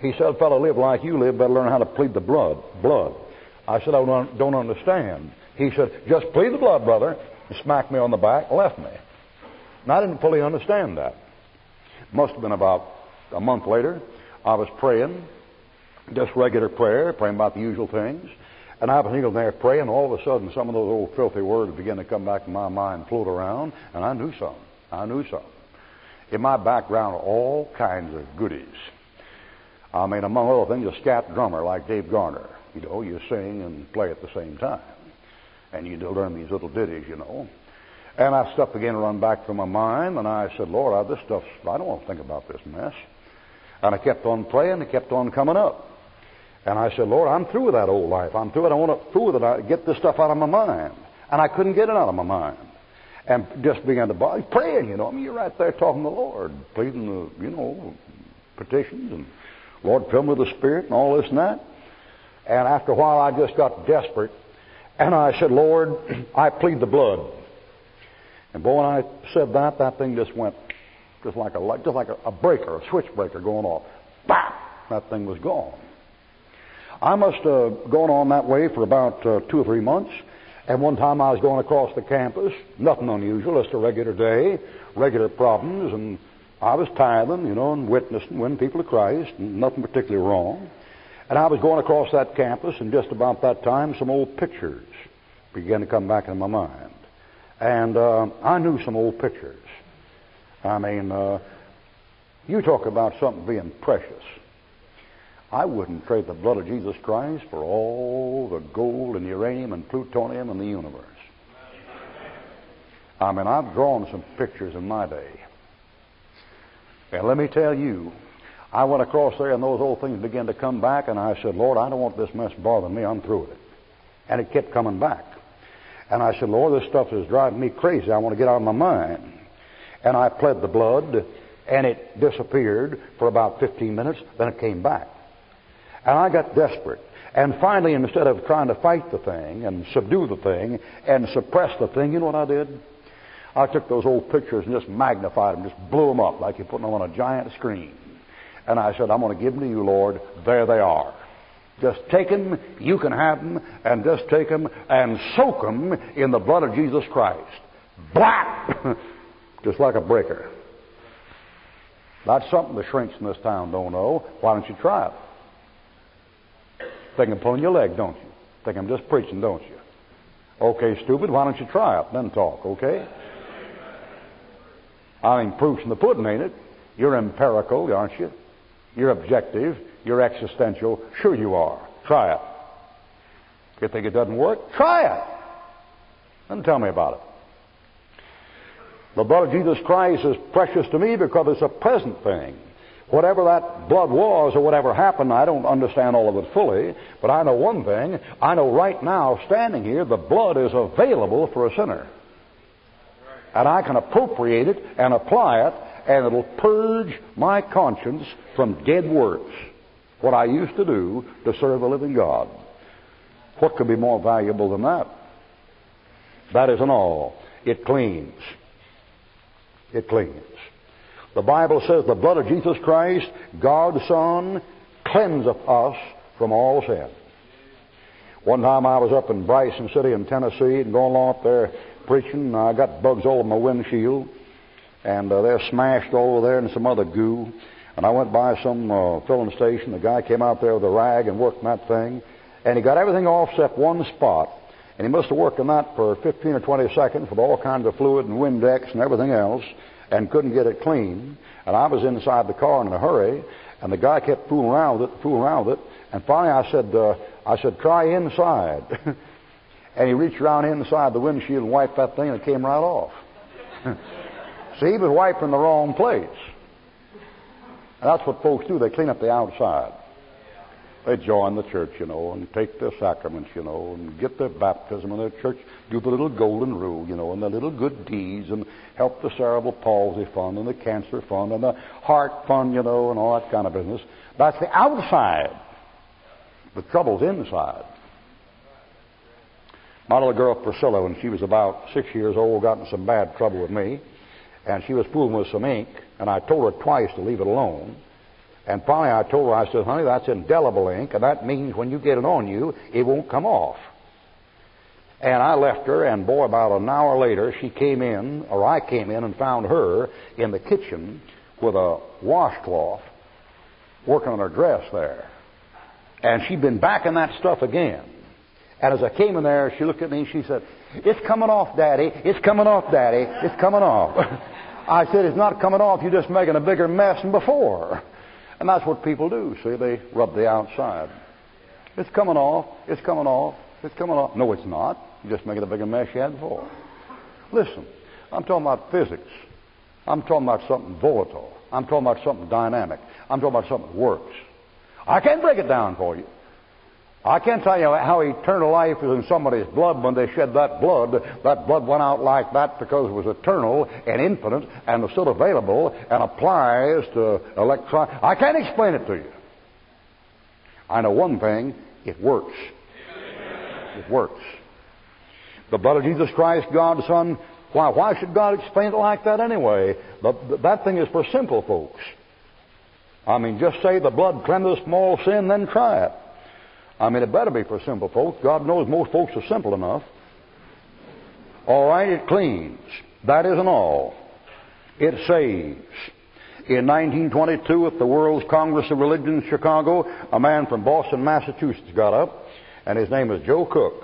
He said, fellow live like you live better learn how to plead the blood. Blood. I said, I don't understand. He said, just plead the blood, brother. He smacked me on the back, left me. And I didn't fully understand that. Must have been about a month later. I was praying, just regular prayer, praying about the usual things. And I was kneeling there praying, all of a sudden some of those old filthy words began to come back in my mind, float around, and I knew something. I knew something. In my background all kinds of goodies. I mean, among other things, a scat drummer like Dave Garner. You know, you sing and play at the same time. And you learn these little ditties, you know. And I stuff began to run back through my mind, and I said, Lord, I, this stuff, I don't want to think about this mess. And I kept on praying, it kept on coming up. And I said, Lord, I'm through with that old life. I'm through it. I want to through with it. I get this stuff out of my mind. And I couldn't get it out of my mind. And just began to bother, praying, you know. I mean, you're right there talking to the Lord, pleading the, you know, petitions and Lord, fill me with the Spirit and all this and that. And after a while, I just got desperate. And I said, Lord, I plead the blood. And boy, when I said that, that thing just went just like a just like a, a breaker, a switch breaker going off. Bap! That thing was gone. I must have gone on that way for about uh, two or three months. And one time I was going across the campus, nothing unusual, just a regular day, regular problems, and I was tithing, you know, and witnessing, winning people to Christ, and nothing particularly wrong. And I was going across that campus, and just about that time, some old pictures began to come back in my mind. And uh, I knew some old pictures. I mean, uh, you talk about something being precious. I wouldn't trade the blood of Jesus Christ for all the gold and uranium and plutonium in the universe. I mean, I've drawn some pictures in my day. And let me tell you, I went across there and those old things began to come back and I said, Lord, I don't want this mess bothering me. I'm through with it. And it kept coming back. And I said, Lord, this stuff is driving me crazy. I want to get out of my mind. And I pled the blood and it disappeared for about 15 minutes. Then it came back. And I got desperate. And finally, instead of trying to fight the thing and subdue the thing and suppress the thing, you know what I did? I took those old pictures and just magnified them, just blew them up like you're putting them on a giant screen. And I said, I'm going to give them to you, Lord. There they are. Just take them, you can have them, and just take them and soak them in the blood of Jesus Christ. Blap! just like a breaker. That's something the shrinks in this town don't know. Why don't you try it? Think I'm pulling your leg, don't you? Think I'm just preaching, don't you? Okay, stupid, why don't you try it? Then talk, okay? I mean, proof's in the pudding, ain't it? You're empirical, aren't you? You're objective. You're existential. Sure you are. Try it. If you think it doesn't work, try it. And tell me about it. The blood of Jesus Christ is precious to me because it's a present thing. Whatever that blood was or whatever happened, I don't understand all of it fully, but I know one thing. I know right now, standing here, the blood is available for a sinner. And I can appropriate it and apply it, and it'll purge my conscience from dead works. What I used to do to serve a living God. What could be more valuable than that? That isn't all. It cleans. It cleans. The Bible says the blood of Jesus Christ, God's Son, cleanseth us from all sin. One time I was up in Bryson City in Tennessee and going along up there preaching, I got bugs all over my windshield, and uh, they're smashed all over there and some other goo. And I went by some uh, filling station. The guy came out there with a rag and worked that thing, and he got everything off except one spot. And he must have worked on that for 15 or 20 seconds with all kinds of fluid and Windex and everything else and couldn't get it clean. And I was inside the car in a hurry, and the guy kept fooling around with it, fooling around with it. And finally, I said, uh, I said, try inside. and he reached around inside the windshield and wiped that thing, and it came right off. See, he was wiping the wrong place. And that's what folks do. They clean up the outside. They join the church, you know, and take their sacraments, you know, and get their baptism in their church, do the little golden rule, you know, and the little good deeds, and help the cerebral palsy fund, and the cancer fund, and the heart fund, you know, and all that kind of business. That's the outside. The trouble's inside. My little girl Priscilla, when she was about six years old, got in some bad trouble with me, and she was fooling with some ink, and I told her twice to leave it alone. And finally I told her, I said, honey, that's indelible ink, and that means when you get it on you, it won't come off. And I left her, and boy, about an hour later, she came in, or I came in and found her in the kitchen with a washcloth working on her dress there. And she'd been back in that stuff again. And as I came in there, she looked at me and she said, It's coming off, Daddy. It's coming off, Daddy. It's coming off. I said, It's not coming off. You're just making a bigger mess than before. And that's what people do. See, they rub the outside. It's coming off. It's coming off. It's coming off. No, it's not. You're just making a bigger mess you had before. Listen, I'm talking about physics. I'm talking about something volatile. I'm talking about something dynamic. I'm talking about something that works. I can't break it down for you. I can't tell you how eternal life is in somebody's blood when they shed that blood. That blood went out like that because it was eternal and infinite and was still available and applies to electron. I can't explain it to you. I know one thing it works. It works. The blood of Jesus Christ, God's Son. Why, why should God explain it like that anyway? The, that thing is for simple folks. I mean, just say the blood cleanses small sin, then try it. I mean, it better be for simple folks. God knows most folks are simple enough. All right, it cleans. That isn't all. It saves. In 1922, at the World's Congress of Religion in Chicago, a man from Boston, Massachusetts got up, and his name was Joe Cook.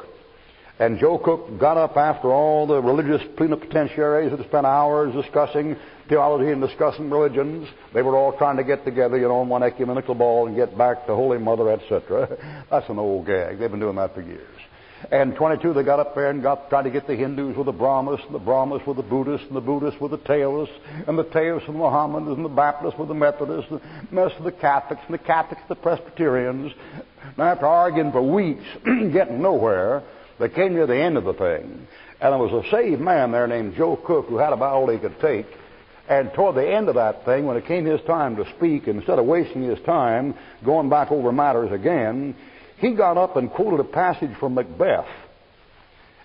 And Joe Cook got up after all the religious plenipotentiaries had spent hours discussing theology and discussing religions. They were all trying to get together, you know, on one ecumenical ball and get back to Holy Mother, etc. That's an old gag. They've been doing that for years. And 22, they got up there and got tried to get the Hindus with the Brahmas, and the Brahmas with the Buddhists, and the Buddhists with the Taoists, and the Taoists with the Mohammedans, and the Baptists with the Methodists, and the rest of the Catholics, and the Catholics the Presbyterians. And after arguing for weeks, getting nowhere, they came near the end of the thing. And there was a saved man there named Joe Cook who had about all he could take. And toward the end of that thing, when it came his time to speak, instead of wasting his time going back over matters again, he got up and quoted a passage from Macbeth.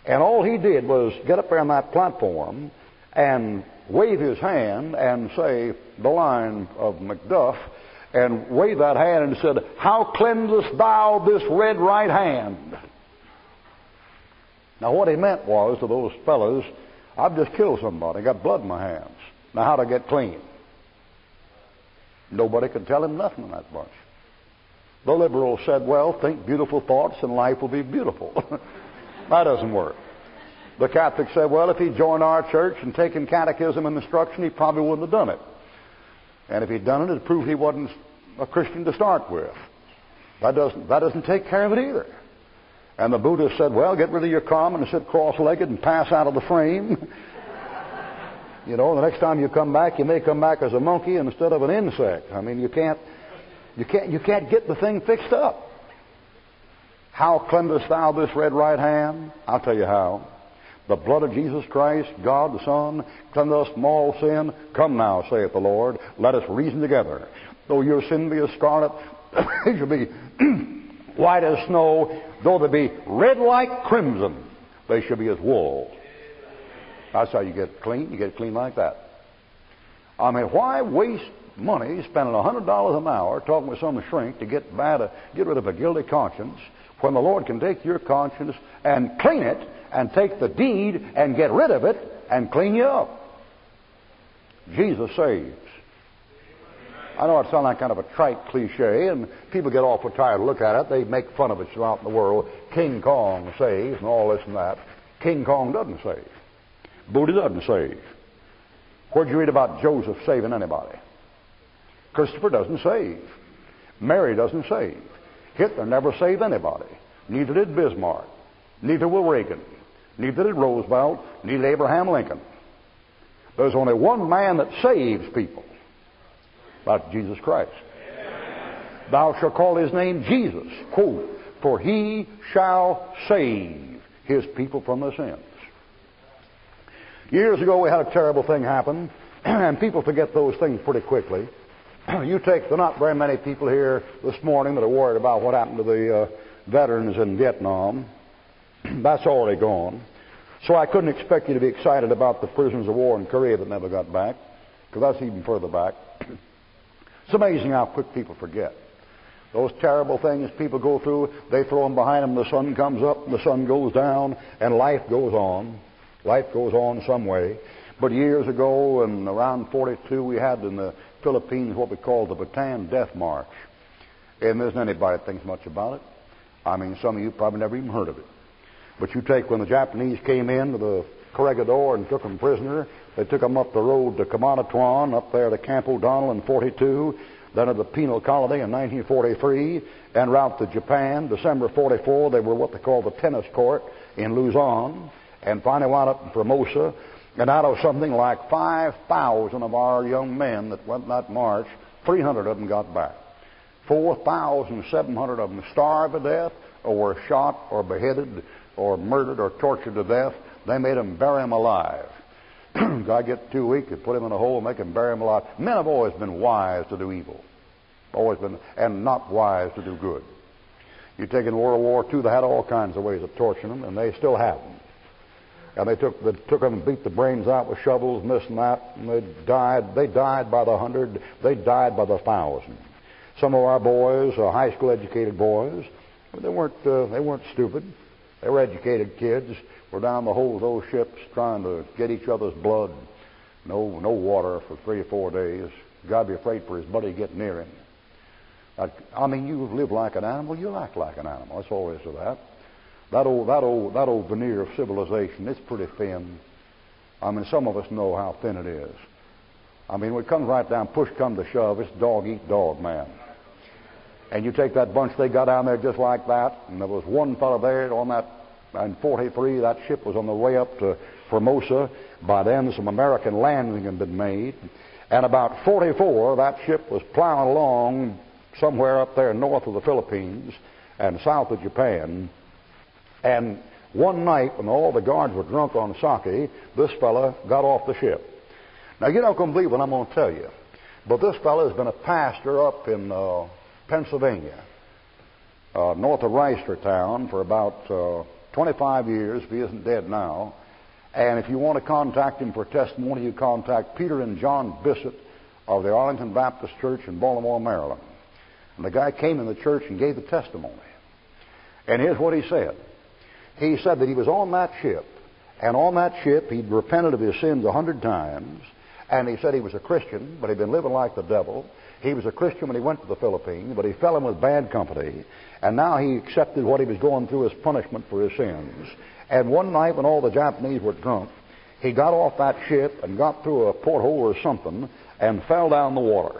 And all he did was get up there on that platform and wave his hand and say the line of Macduff and wave that hand and said, How cleansest thou this red right hand? Now, what he meant was to those fellows, I've just killed somebody, got blood in my hands. Now, how to get clean? Nobody could tell him nothing in that bunch. The liberals said, well, think beautiful thoughts and life will be beautiful. that doesn't work. The Catholics said, well, if he'd joined our church and taken catechism and instruction, he probably wouldn't have done it. And if he'd done it, it'd prove he wasn't a Christian to start with. That doesn't, that doesn't take care of it either. And the Buddha said, well, get rid of your common and sit cross-legged and pass out of the frame. you know, the next time you come back, you may come back as a monkey instead of an insect. I mean, you can't, you can't, you can't get the thing fixed up. How cleansest thou this red right hand? I'll tell you how. The blood of Jesus Christ, God the Son, cleanse us from all sin. Come now, saith the Lord, let us reason together. Though your sin be as scarlet, it shall be white as snow. Though they be red like crimson, they shall be as wool. That's how you get clean. You get clean like that. I mean, why waste money spending $100 an hour talking with some shrink to get, bad, uh, get rid of a guilty conscience when the Lord can take your conscience and clean it and take the deed and get rid of it and clean you up? Jesus saves. I know it sounds like kind of a trite cliche, and people get awful tired to look at it. They make fun of it throughout the world. King Kong saves and all this and that. King Kong doesn't save. Buddha doesn't save. Where'd you read about Joseph saving anybody? Christopher doesn't save. Mary doesn't save. Hitler never saved anybody. Neither did Bismarck. Neither will Reagan. Neither did Roosevelt. Neither Abraham Lincoln. There's only one man that saves people. That's Jesus Christ. Thou shalt call his name Jesus. Quote, for he shall save his people from their sins. Years ago, we had a terrible thing happen, and people forget those things pretty quickly. you take, are not very many people here this morning that are worried about what happened to the uh, veterans in Vietnam. That's already gone. So I couldn't expect you to be excited about the prisoners of war in Korea that never got back, because that's even further back. It's amazing how quick people forget. Those terrible things people go through, they throw them behind them, the sun comes up, the sun goes down, and life goes on. Life goes on some way. But years ago, and around 42, we had in the Philippines what we call the Bataan Death March. And there isn't anybody that thinks much about it. I mean, some of you probably never even heard of it. But you take when the Japanese came in to the Corregidor and took them prisoner, they took them up the road to Cabanatuan, up there to Camp O'Donnell in 42, then to the penal colony in 1943, and route to Japan. December 44, they were what they call the tennis court in Luzon, and finally wound up in Formosa. And out of something like 5,000 of our young men that went that march, 300 of them got back. 4,700 of them starved to death or were shot or beheaded or murdered or tortured to death. They made them bury them alive. God get too weak to put them in a hole and make them bury them alive. Men have always been wise to do evil. Always been, and not wise to do good. You take in World War II, they had all kinds of ways of torturing them, and they still have them. And they took, they took them and beat the brains out with shovels and this and that, and they died. They died by the hundred. They died by the thousand. Some of our boys, uh, high school educated boys, they weren't, uh, they weren't stupid. They were educated kids. Were down the hold of those ships trying to get each other's blood. No, no water for three or four days. God be afraid for his buddy getting near him. I, I mean, you live like an animal, you act like an animal. That's all there is to that. That old, that old, that old veneer of civilization, it's pretty thin. I mean, some of us know how thin it is. I mean, when it comes right down, push come to shove, it's dog eat dog, man. And you take that bunch they got down there just like that, and there was one fellow there on that in 43, that ship was on the way up to Formosa. By then, some American landing had been made. And about 44, that ship was plowing along somewhere up there north of the Philippines and south of Japan. And one night, when all the guards were drunk on sake, this fella got off the ship. Now, you're not going to believe what I'm going to tell you, but this fella has been a pastor up in uh, Pennsylvania, uh, north of Reisterstown, for about uh, 25 years, if he isn't dead now. And if you want to contact him for testimony, you contact Peter and John Bissett of the Arlington Baptist Church in Baltimore, Maryland. And the guy came in the church and gave the testimony. And here's what he said. He said that he was on that ship, and on that ship he'd repented of his sins a hundred times, and he said he was a Christian, but he'd been living like the devil. He was a Christian when he went to the Philippines, but he fell in with bad company, and now he accepted what he was going through as punishment for his sins. And one night when all the Japanese were drunk, he got off that ship and got through a porthole or something and fell down the water.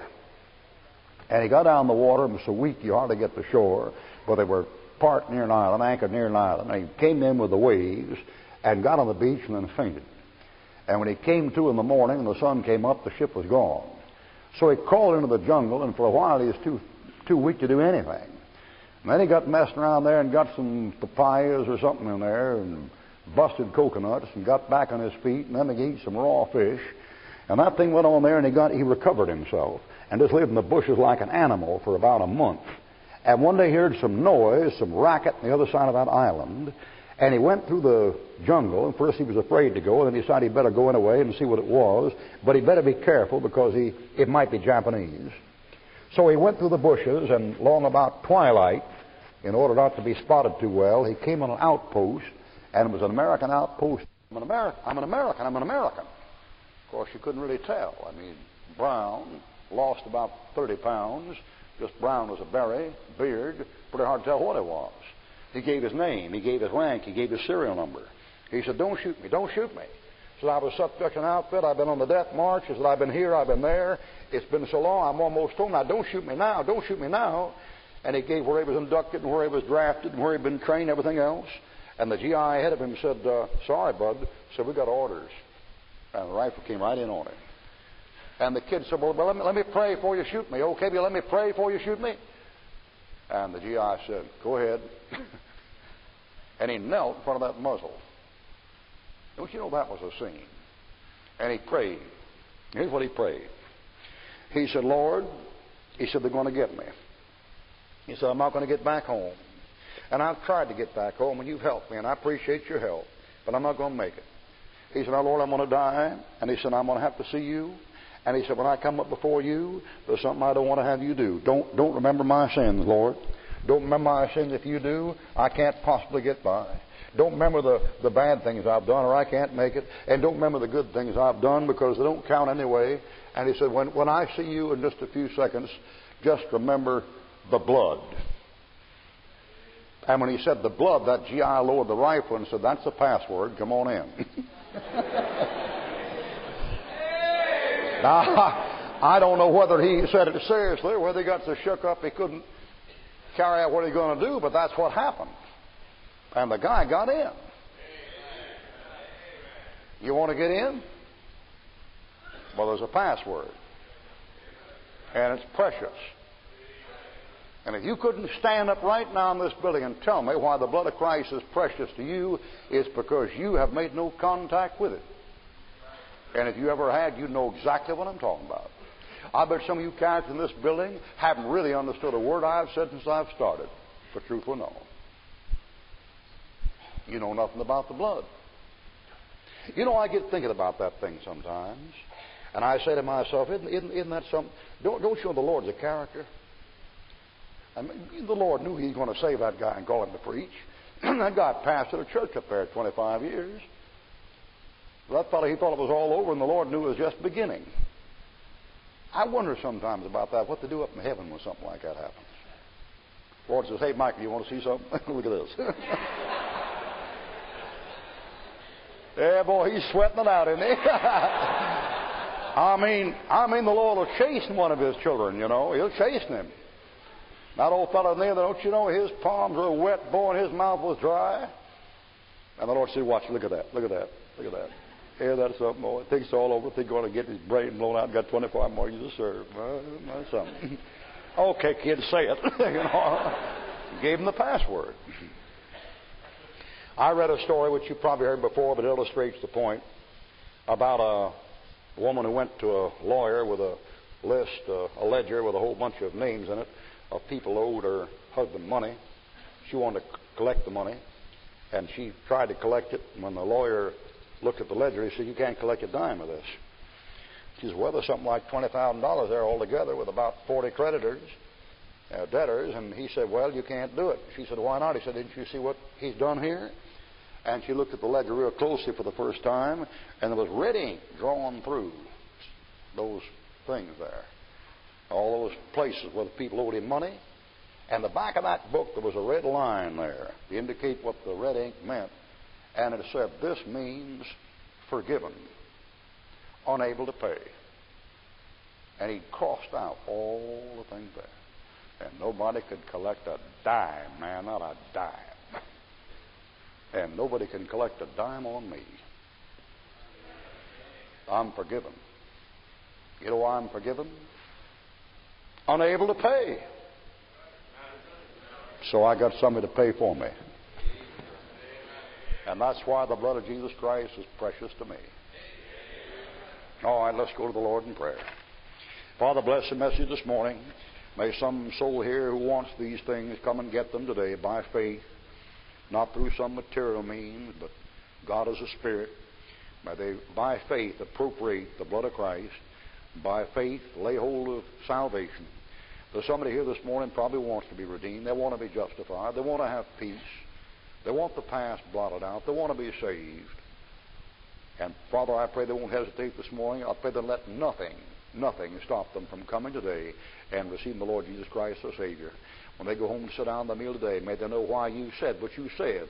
And he got down the water and was so weak he hardly get to shore, but they were parked near an island, anchored near an island. And he came in with the waves and got on the beach and then fainted. And when he came to in the morning and the sun came up, the ship was gone. So he crawled into the jungle, and for a while he was too too weak to do anything. And then he got messing around there and got some papayas or something in there and busted coconuts and got back on his feet and then he ate some raw fish. And that thing went on there and he got he recovered himself and just lived in the bushes like an animal for about a month. And one day he heard some noise, some racket on the other side of that island. And he went through the jungle, and first he was afraid to go, and then he decided he'd better go anyway and see what it was. But he'd better be careful because he, it might be Japanese. So he went through the bushes, and long about twilight, in order not to be spotted too well, he came on an outpost, and it was an American outpost. I'm an American. I'm an American. I'm an American. Of course, you couldn't really tell. I mean, brown, lost about 30 pounds, just brown as a berry, beard, pretty hard to tell what it was. He gave his name, he gave his rank, he gave his serial number. He said, Don't shoot me, don't shoot me. He said, I was such an outfit, I've been on the death march, he said, I've been here, I've been there, it's been so long, I'm almost home now, don't shoot me now, don't shoot me now and he gave where he was inducted and where he was drafted and where he'd been trained, everything else. And the GI ahead of him said, uh, "Sorry, bud," said, "We got orders." And the rifle came right in on him. And the kid said, "Well, let me, let me pray before you shoot me, okay? But let me pray before you shoot me." And the GI said, "Go ahead." and he knelt in front of that muzzle. Don't you know that was a scene? And he prayed. Here's what he prayed. He said, Lord, he said, they're going to get me. He said, I'm not going to get back home. And I've tried to get back home, and you've helped me, and I appreciate your help, but I'm not going to make it. He said, Now, Lord, I'm going to die. And he said, I'm going to have to see you. And he said, When I come up before you, there's something I don't want to have you do. Don't, don't remember my sins, Lord. Don't remember my sins. If you do, I can't possibly get by. Don't remember the, the bad things I've done, or I can't make it. And don't remember the good things I've done because they don't count anyway. And he said, when, when I see you in just a few seconds, just remember the blood. And when he said the blood, that GI lowered the rifle and said, That's the password. Come on in. now, I don't know whether he said it seriously or whether he got so shook up he couldn't carry out what he was going to do, but that's what happened. And the guy got in. You want to get in? Well, there's a password. And it's precious. And if you couldn't stand up right now in this building and tell me why the blood of Christ is precious to you, it's because you have made no contact with it. And if you ever had, you'd know exactly what I'm talking about. I bet some of you characters in this building haven't really understood a word I've said since I've started. The truth will know. You know nothing about the blood. You know, I get thinking about that thing sometimes. And I say to myself, isn't, isn't, isn't that something? Don't, don't you know the Lord's a character? I mean, the Lord knew He was going to save that guy and call him to preach. that guy pastored a church up there 25 years. That fellow, he thought it was all over, and the Lord knew it was just beginning. I wonder sometimes about that, what to do up in heaven when something like that happens. The Lord says, Hey, Michael, you want to see something? Look at this. yeah, boy, he's sweating it out, isn't he? I mean, I mean, the Lord will chasten one of his children, you know. He'll chasten him. That old fellow there, don't you know, his palms were wet, boy, and his mouth was dry. And the Lord said, Watch, look at that, look at that, look at that. Here, that's something. Oh, it thinks all over. Think going to get his brain blown out. Got 24 more years to serve. That's something. okay, kids, say it. you know, gave him the password. I read a story which you probably heard before, but it illustrates the point about a woman who went to a lawyer with a list, uh, a ledger with a whole bunch of names in it of people owed her husband money. She wanted to collect the money, and she tried to collect it. When the lawyer looked at the ledger, he said, "You can't collect a dime of this." She said, "Well, there's something like twenty thousand dollars there altogether, with about forty creditors, uh, debtors." And he said, "Well, you can't do it." She said, "Why not?" He said, "Didn't you see what he's done here?" And she looked at the ledger real closely for the first time, and there was red ink drawn through those things there. All those places where the people owed him money. And the back of that book, there was a red line there to indicate what the red ink meant. And it said, This means forgiven, unable to pay. And he crossed out all the things there. And nobody could collect a dime, man, not a dime and nobody can collect a dime on me. I'm forgiven. You know why I'm forgiven? Unable to pay. So I got somebody to pay for me. And that's why the blood of Jesus Christ is precious to me. All right, let's go to the Lord in prayer. Father, bless the message this morning. May some soul here who wants these things come and get them today by faith not through some material means, but God is a spirit. May they, by faith, appropriate the blood of Christ. By faith, lay hold of salvation. There's somebody here this morning probably wants to be redeemed. They want to be justified. They want to have peace. They want the past blotted out. They want to be saved. And Father, I pray they won't hesitate this morning. I pray they let nothing, nothing stop them from coming today and receiving the Lord Jesus Christ as Savior. When they go home and sit down the meal today, may they know why you said what you said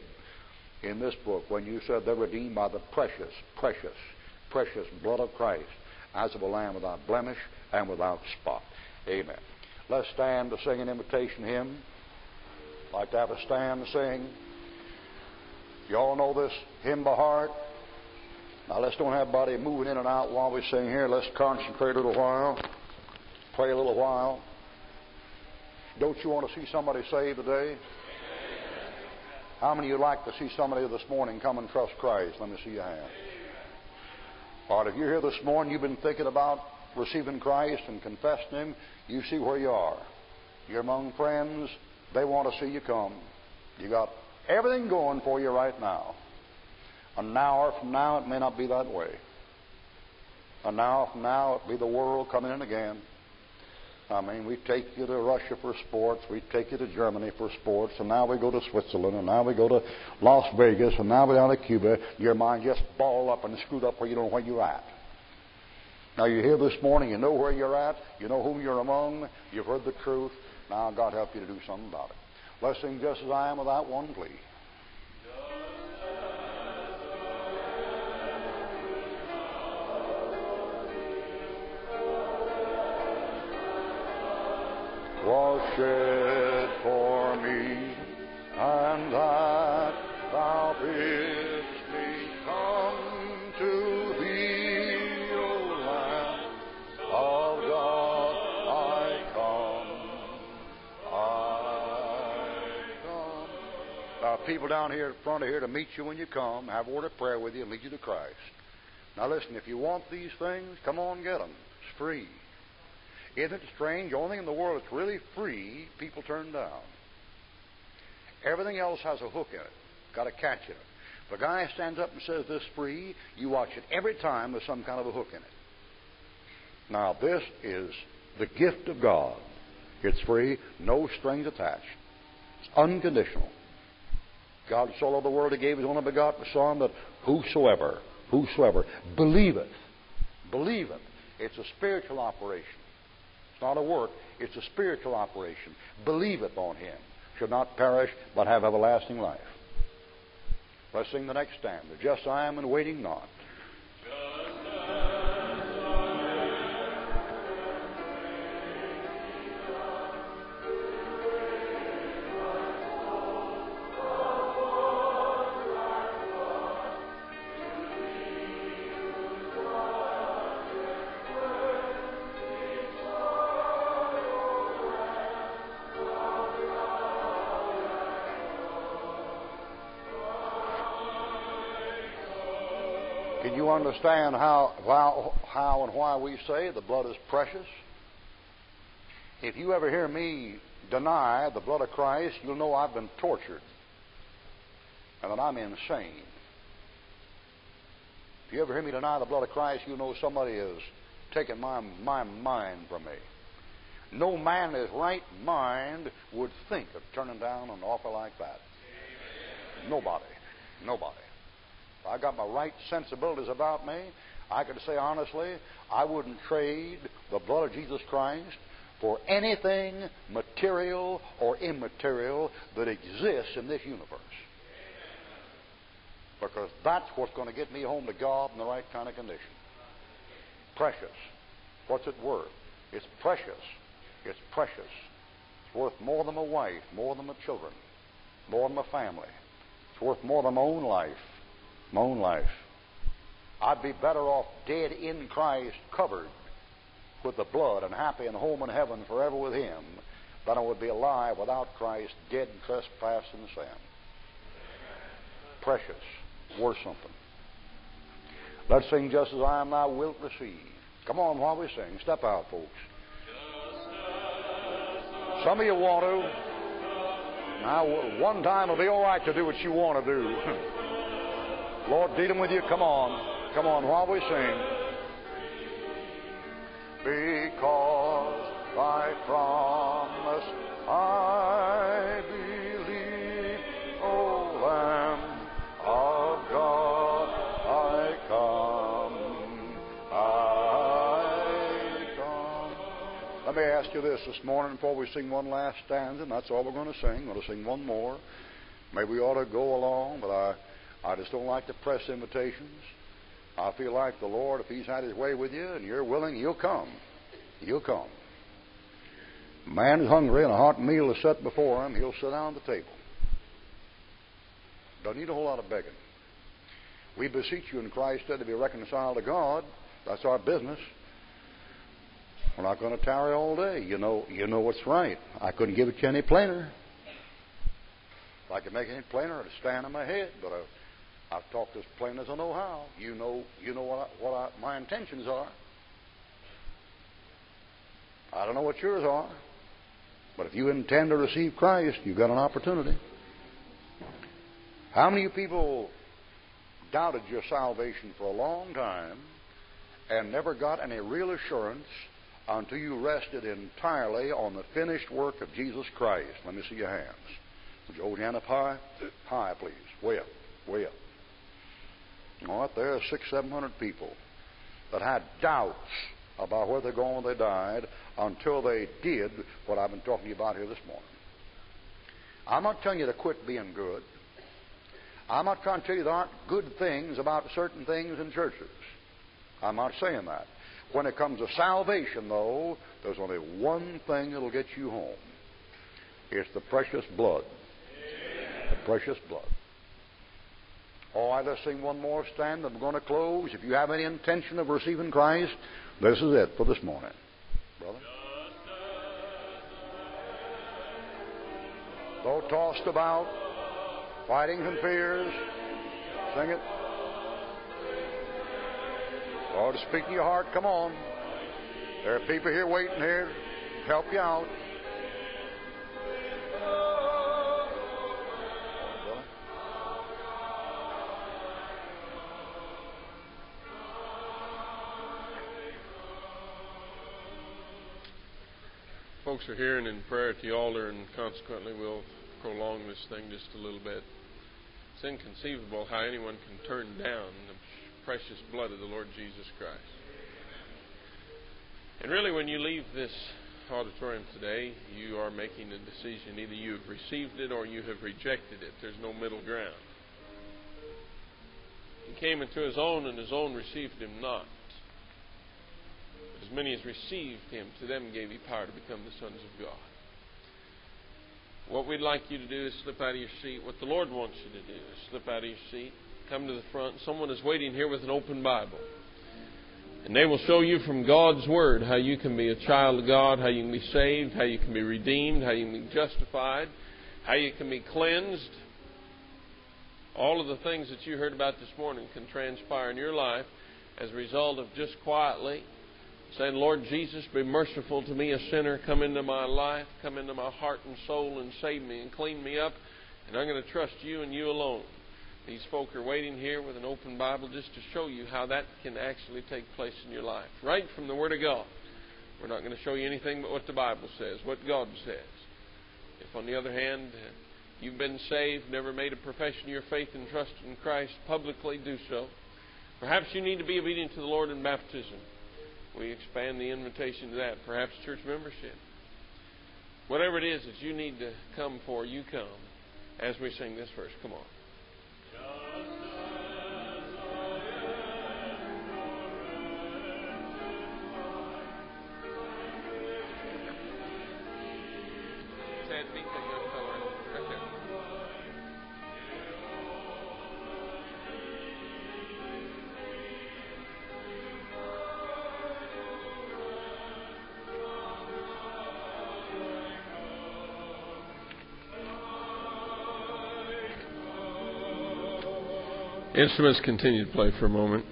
in this book when you said they're redeemed by the precious, precious, precious blood of Christ as of a lamb without blemish and without spot. Amen. Let's stand to sing an invitation hymn. Like to have a stand to sing. You all know this hymn by heart. Now let's don't have body moving in and out while we sing here. Let's concentrate a little while. Pray a little while. Don't you want to see somebody saved today? How many of you like to see somebody this morning come and trust Christ? Let me see your hand. Right, if you're here this morning, you've been thinking about receiving Christ and confessing Him, you see where you are. You're among friends. They want to see you come. You got everything going for you right now. An hour from now, it may not be that way. An hour from now, it'll be the world coming in again. I mean, we take you to Russia for sports, we take you to Germany for sports, and now we go to Switzerland, and now we go to Las Vegas, and now we're down to Cuba. Your mind just balled up and screwed up where you don't know where you're at. Now you're here this morning, you know where you're at, you know whom you're among, you've heard the truth. Now God help you to do something about it. Let's just as I am without one plea. Was shed for me, and that thou bidst me come to thee, O Lamb of God, I come, I come. Now, people down here in front of here to meet you when you come, have a word of prayer with you, and lead you to Christ. Now, listen, if you want these things, come on, get them. It's free. Isn't it strange? The only thing in the world that's really free, people turn down. Everything else has a hook in it, got a catch in it. If a guy stands up and says this free, you watch it every time there's some kind of a hook in it. Now, this is the gift of God. It's free, no strings attached. It's unconditional. God so loved the world, He gave His only begotten Son, that whosoever, whosoever believeth, believeth. It's a spiritual operation. It's not a work, it's a spiritual operation. Believeth on him, shall not perish, but have everlasting life. Let's sing the next stanza. Just I am and waiting not. Understand how, how, how and why we say the blood is precious? If you ever hear me deny the blood of Christ, you'll know I've been tortured and that I'm insane. If you ever hear me deny the blood of Christ, you'll know somebody has taken my, my mind from me. No man in his right mind would think of turning down an offer like that. Nobody. Nobody. I got my right sensibilities about me, I could say honestly, I wouldn't trade the blood of Jesus Christ for anything material or immaterial that exists in this universe. Because that's what's going to get me home to God in the right kind of condition. Precious. What's it worth? It's precious. It's precious. It's worth more than my wife, more than my children, more than my family. It's worth more than my own life. My own life. I'd be better off dead in Christ, covered with the blood, and happy and home in heaven forever with Him, than I would be alive without Christ, dead in trespass and sin. Precious. Worth something. Let's sing just as I am, thou wilt receive. Come on while we sing. Step out, folks. Some of you want to. Now, one time it'll be all right to do what you want to do. Lord, dealing with you. Come on. Come on while we sing. Because thy promise I believe, O Lamb of God, I come, I come. Let me ask you this this morning before we sing one last stanza, and that's all we're going to sing. We're going to sing one more. Maybe we ought to go along, but I, I just don't like to press invitations. I feel like the Lord, if He's had His way with you and you're willing, He'll come. He'll come. Man is hungry and a hot meal is set before him, he'll sit down at the table. Don't need a whole lot of begging. We beseech you in Christ that to be reconciled to God. That's our business. We're not going to tarry all day. You know, you know what's right. I couldn't give it to you any plainer. If I could make it any plainer, it'd stand in my head. But I, I've talked as plain as I know how. You know, you know what, I, what I, my intentions are. I don't know what yours are, but if you intend to receive Christ, you've got an opportunity. How many people doubted your salvation for a long time and never got any real assurance until you rested entirely on the finished work of Jesus Christ? Let me see your hands. Would you hold your hand up high? High, please. Way up. Way up. Right, there are six, seven hundred people that had doubts about where they're going when they died until they did what I've been talking about here this morning. I'm not telling you to quit being good. I'm not trying to tell you there aren't good things about certain things in churches. I'm not saying that. When it comes to salvation, though, there's only one thing that'll get you home. It's the precious blood. The precious blood. All right, let's sing one more stand, and we're going to close. If you have any intention of receiving Christ, this is it for this morning. Brother? Though tossed about, fightings and fears, sing it. Lord, speak to your heart. Come on. There are people here waiting here to help you out. Folks are and in prayer at the altar, and consequently we'll prolong this thing just a little bit. It's inconceivable how anyone can turn down the precious blood of the Lord Jesus Christ. And really, when you leave this auditorium today, you are making a decision. Either you have received it or you have rejected it. There's no middle ground. He came into his own, and his own received him not. As many as received him, to them gave he power to become the sons of God. What we'd like you to do is slip out of your seat. What the Lord wants you to do is slip out of your seat, come to the front. Someone is waiting here with an open Bible. And they will show you from God's Word how you can be a child of God, how you can be saved, how you can be redeemed, how you can be justified, how you can be cleansed. all of the things that you heard about this morning can transpire in your life as a result of just quietly saying, Lord Jesus, be merciful to me, a sinner. Come into my life, come into my heart and soul, and save me and clean me up. And I'm going to trust you and you alone. These folk are waiting here with an open Bible just to show you how that can actually take place in your life. Right from the Word of God. We're not going to show you anything but what the Bible says, what God says. If, on the other hand, you've been saved, never made a profession of your faith and trust in Christ publicly, do so. Perhaps you need to be obedient to the Lord in baptism. We expand the invitation to that. Perhaps church membership. Whatever it is that you need to come for, you come as we sing this verse. Come on. Instruments continue to play for a moment.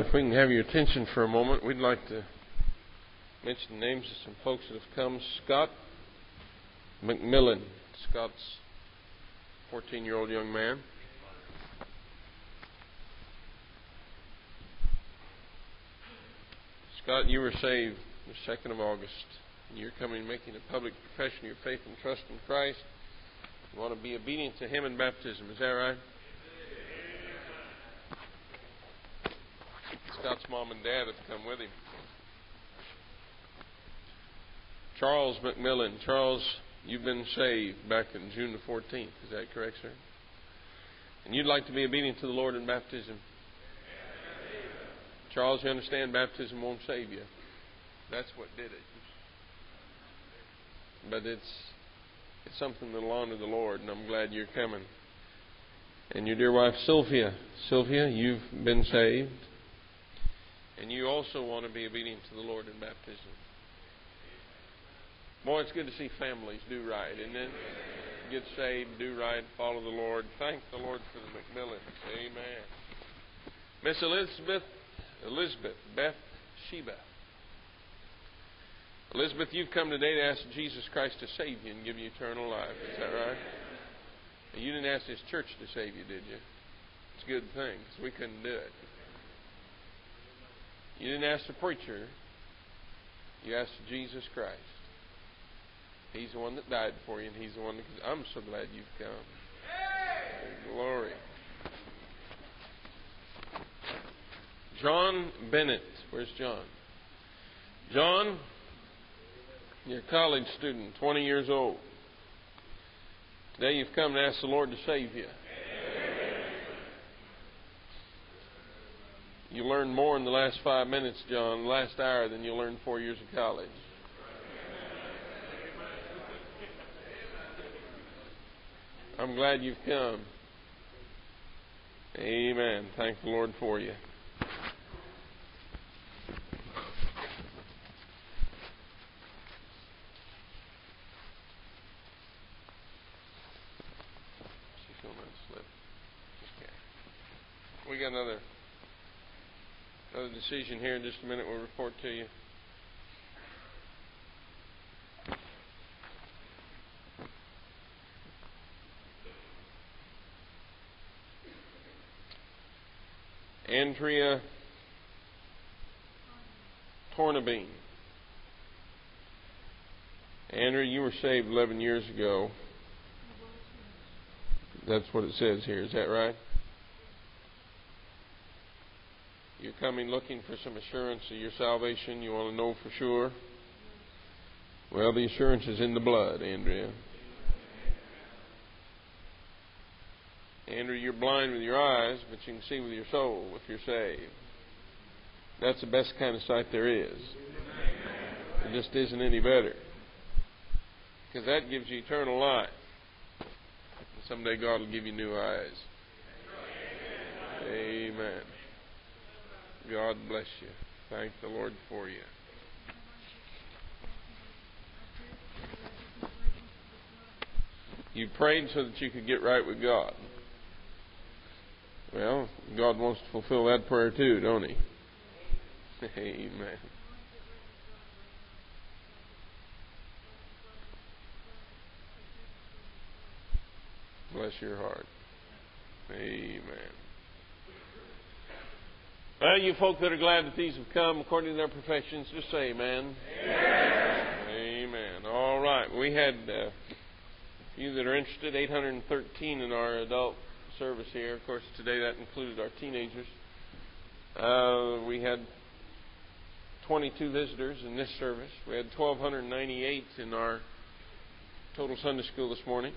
If we can have your attention for a moment, we'd like to mention the names of some folks that have come. Scott McMillan. Scott's 14 year old young man. Scott, you were saved the 2nd of August. And you're coming making a public profession of your faith and trust in Christ. You want to be obedient to Him in baptism. Is that right? Scott's mom and dad have come with him. Charles McMillan. Charles, you've been saved back in June the 14th. Is that correct, sir? And you'd like to be obedient to the Lord in baptism? Charles, you understand baptism won't save you. That's what did it. But it's it's something that'll honor the Lord, and I'm glad you're coming. And your dear wife Sylvia. Sylvia, you've been saved. And you also want to be obedient to the Lord in baptism. Boy, it's good to see families do right, and then? Get saved, do right, follow the Lord. Thank the Lord for the McMillans. Amen. Miss Elizabeth, Elizabeth Beth Sheba. Elizabeth, you've come today to ask Jesus Christ to save you and give you eternal life. Is that right? You didn't ask this church to save you, did you? It's a good thing because we couldn't do it. You didn't ask the preacher. You asked Jesus Christ. He's the one that died for you, and He's the one that. I'm so glad you've come. Hey! Glory. John Bennett. Where's John? John, you're a college student, 20 years old. Today you've come to ask the Lord to save you. You learned more in the last five minutes, John, last hour, than you learned four years of college. I'm glad you've come. Amen. Thank the Lord for you. decision here in just a minute. We'll report to you. Andrea Tornabene. Andrea, you were saved 11 years ago. That's what it says here. Is that right? You're coming looking for some assurance of your salvation. You want to know for sure. Well, the assurance is in the blood, Andrea. Andrea, you're blind with your eyes, but you can see with your soul if you're saved. That's the best kind of sight there is. It just isn't any better. Because that gives you eternal life. And someday God will give you new eyes. Amen. God bless you. Thank the Lord for you. You prayed so that you could get right with God. Well, God wants to fulfill that prayer too, don't He? Amen. Bless your heart. Amen. Well, you folk that are glad that these have come according to their professions, just say amen. Amen. amen. All right. We had uh, you that are interested, 813 in our adult service here. Of course, today that included our teenagers. Uh, we had 22 visitors in this service. We had 1,298 in our total Sunday school this morning.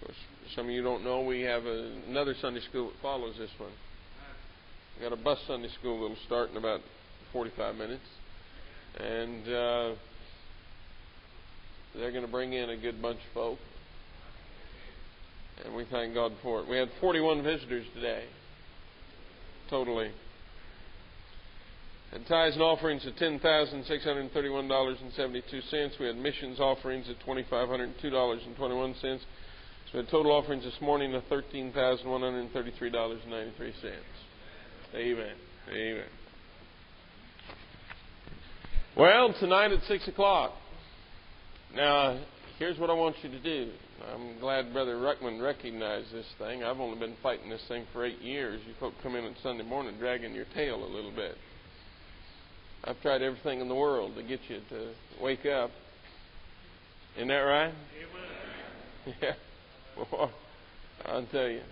Of course, some of you don't know we have a, another Sunday school that follows this one. We got a bus Sunday school that'll start in about 45 minutes, and uh, they're going to bring in a good bunch of folk, and we thank God for it. We had 41 visitors today, totally. And tithes and offerings of ten thousand six hundred and thirty-one dollars and seventy-two cents. We had missions offerings of twenty-five hundred two dollars and twenty-one cents. So we had total offerings this morning of thirteen thousand one hundred thirty-three dollars and ninety-three cents. Amen. Amen. Well, tonight at six o'clock. Now, here's what I want you to do. I'm glad Brother Ruckman recognized this thing. I've only been fighting this thing for eight years. You folk come in on Sunday morning dragging your tail a little bit. I've tried everything in the world to get you to wake up. Isn't that right? Amen. Yeah. Well, I'll tell you.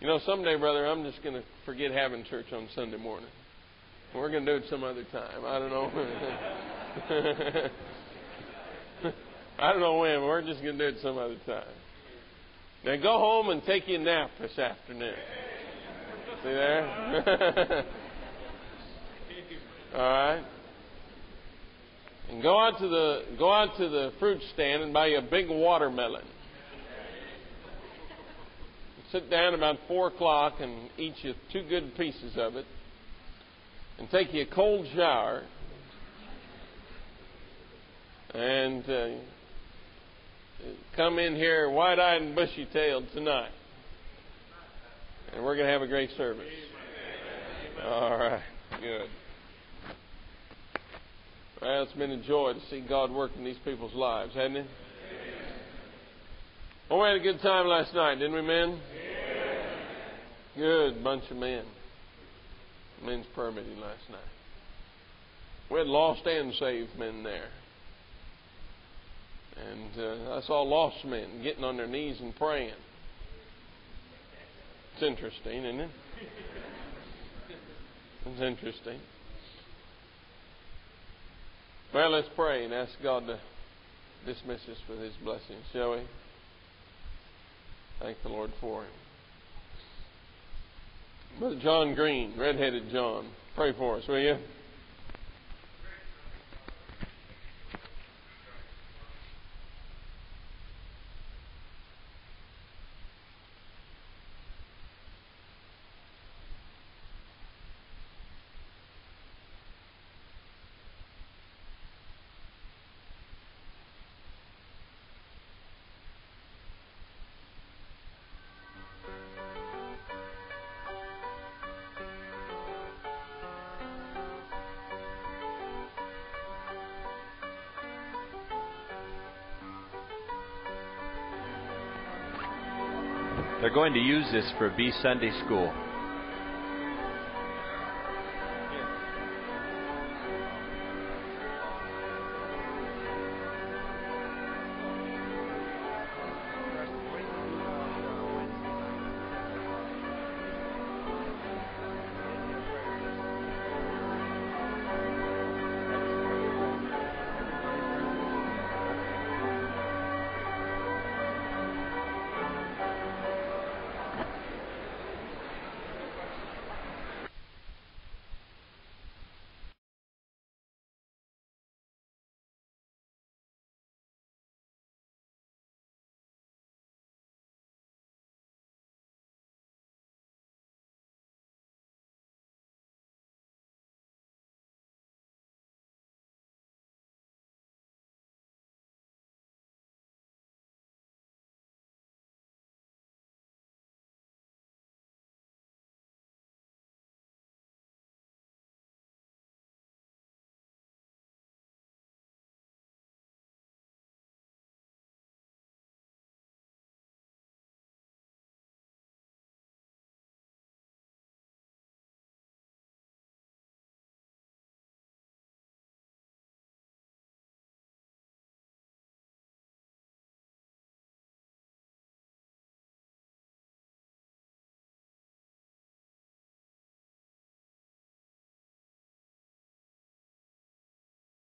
You know, someday, brother, I'm just going to forget having church on Sunday morning. We're going to do it some other time. I don't know. I don't know when. We're just going to do it some other time. Now go home and take your nap this afternoon. See there? All right. And go out to the go out to the fruit stand and buy you a big watermelon. Sit down about four o'clock and eat you two good pieces of it, and take you a cold shower, and uh, come in here wide-eyed and bushy-tailed tonight, and we're going to have a great service. All right, good. Well, it's been a joy to see God work in these people's lives, hasn't it? Well, we had a good time last night, didn't we, men? Good bunch of men. Men's prayer meeting last night. We had lost and saved men there. And uh, I saw lost men getting on their knees and praying. It's interesting, isn't it? It's interesting. Well, let's pray and ask God to dismiss us with His blessings, shall we? Thank the Lord for Him. Brother John Green, red-headed John, pray for us, will you? They're going to use this for B Sunday School.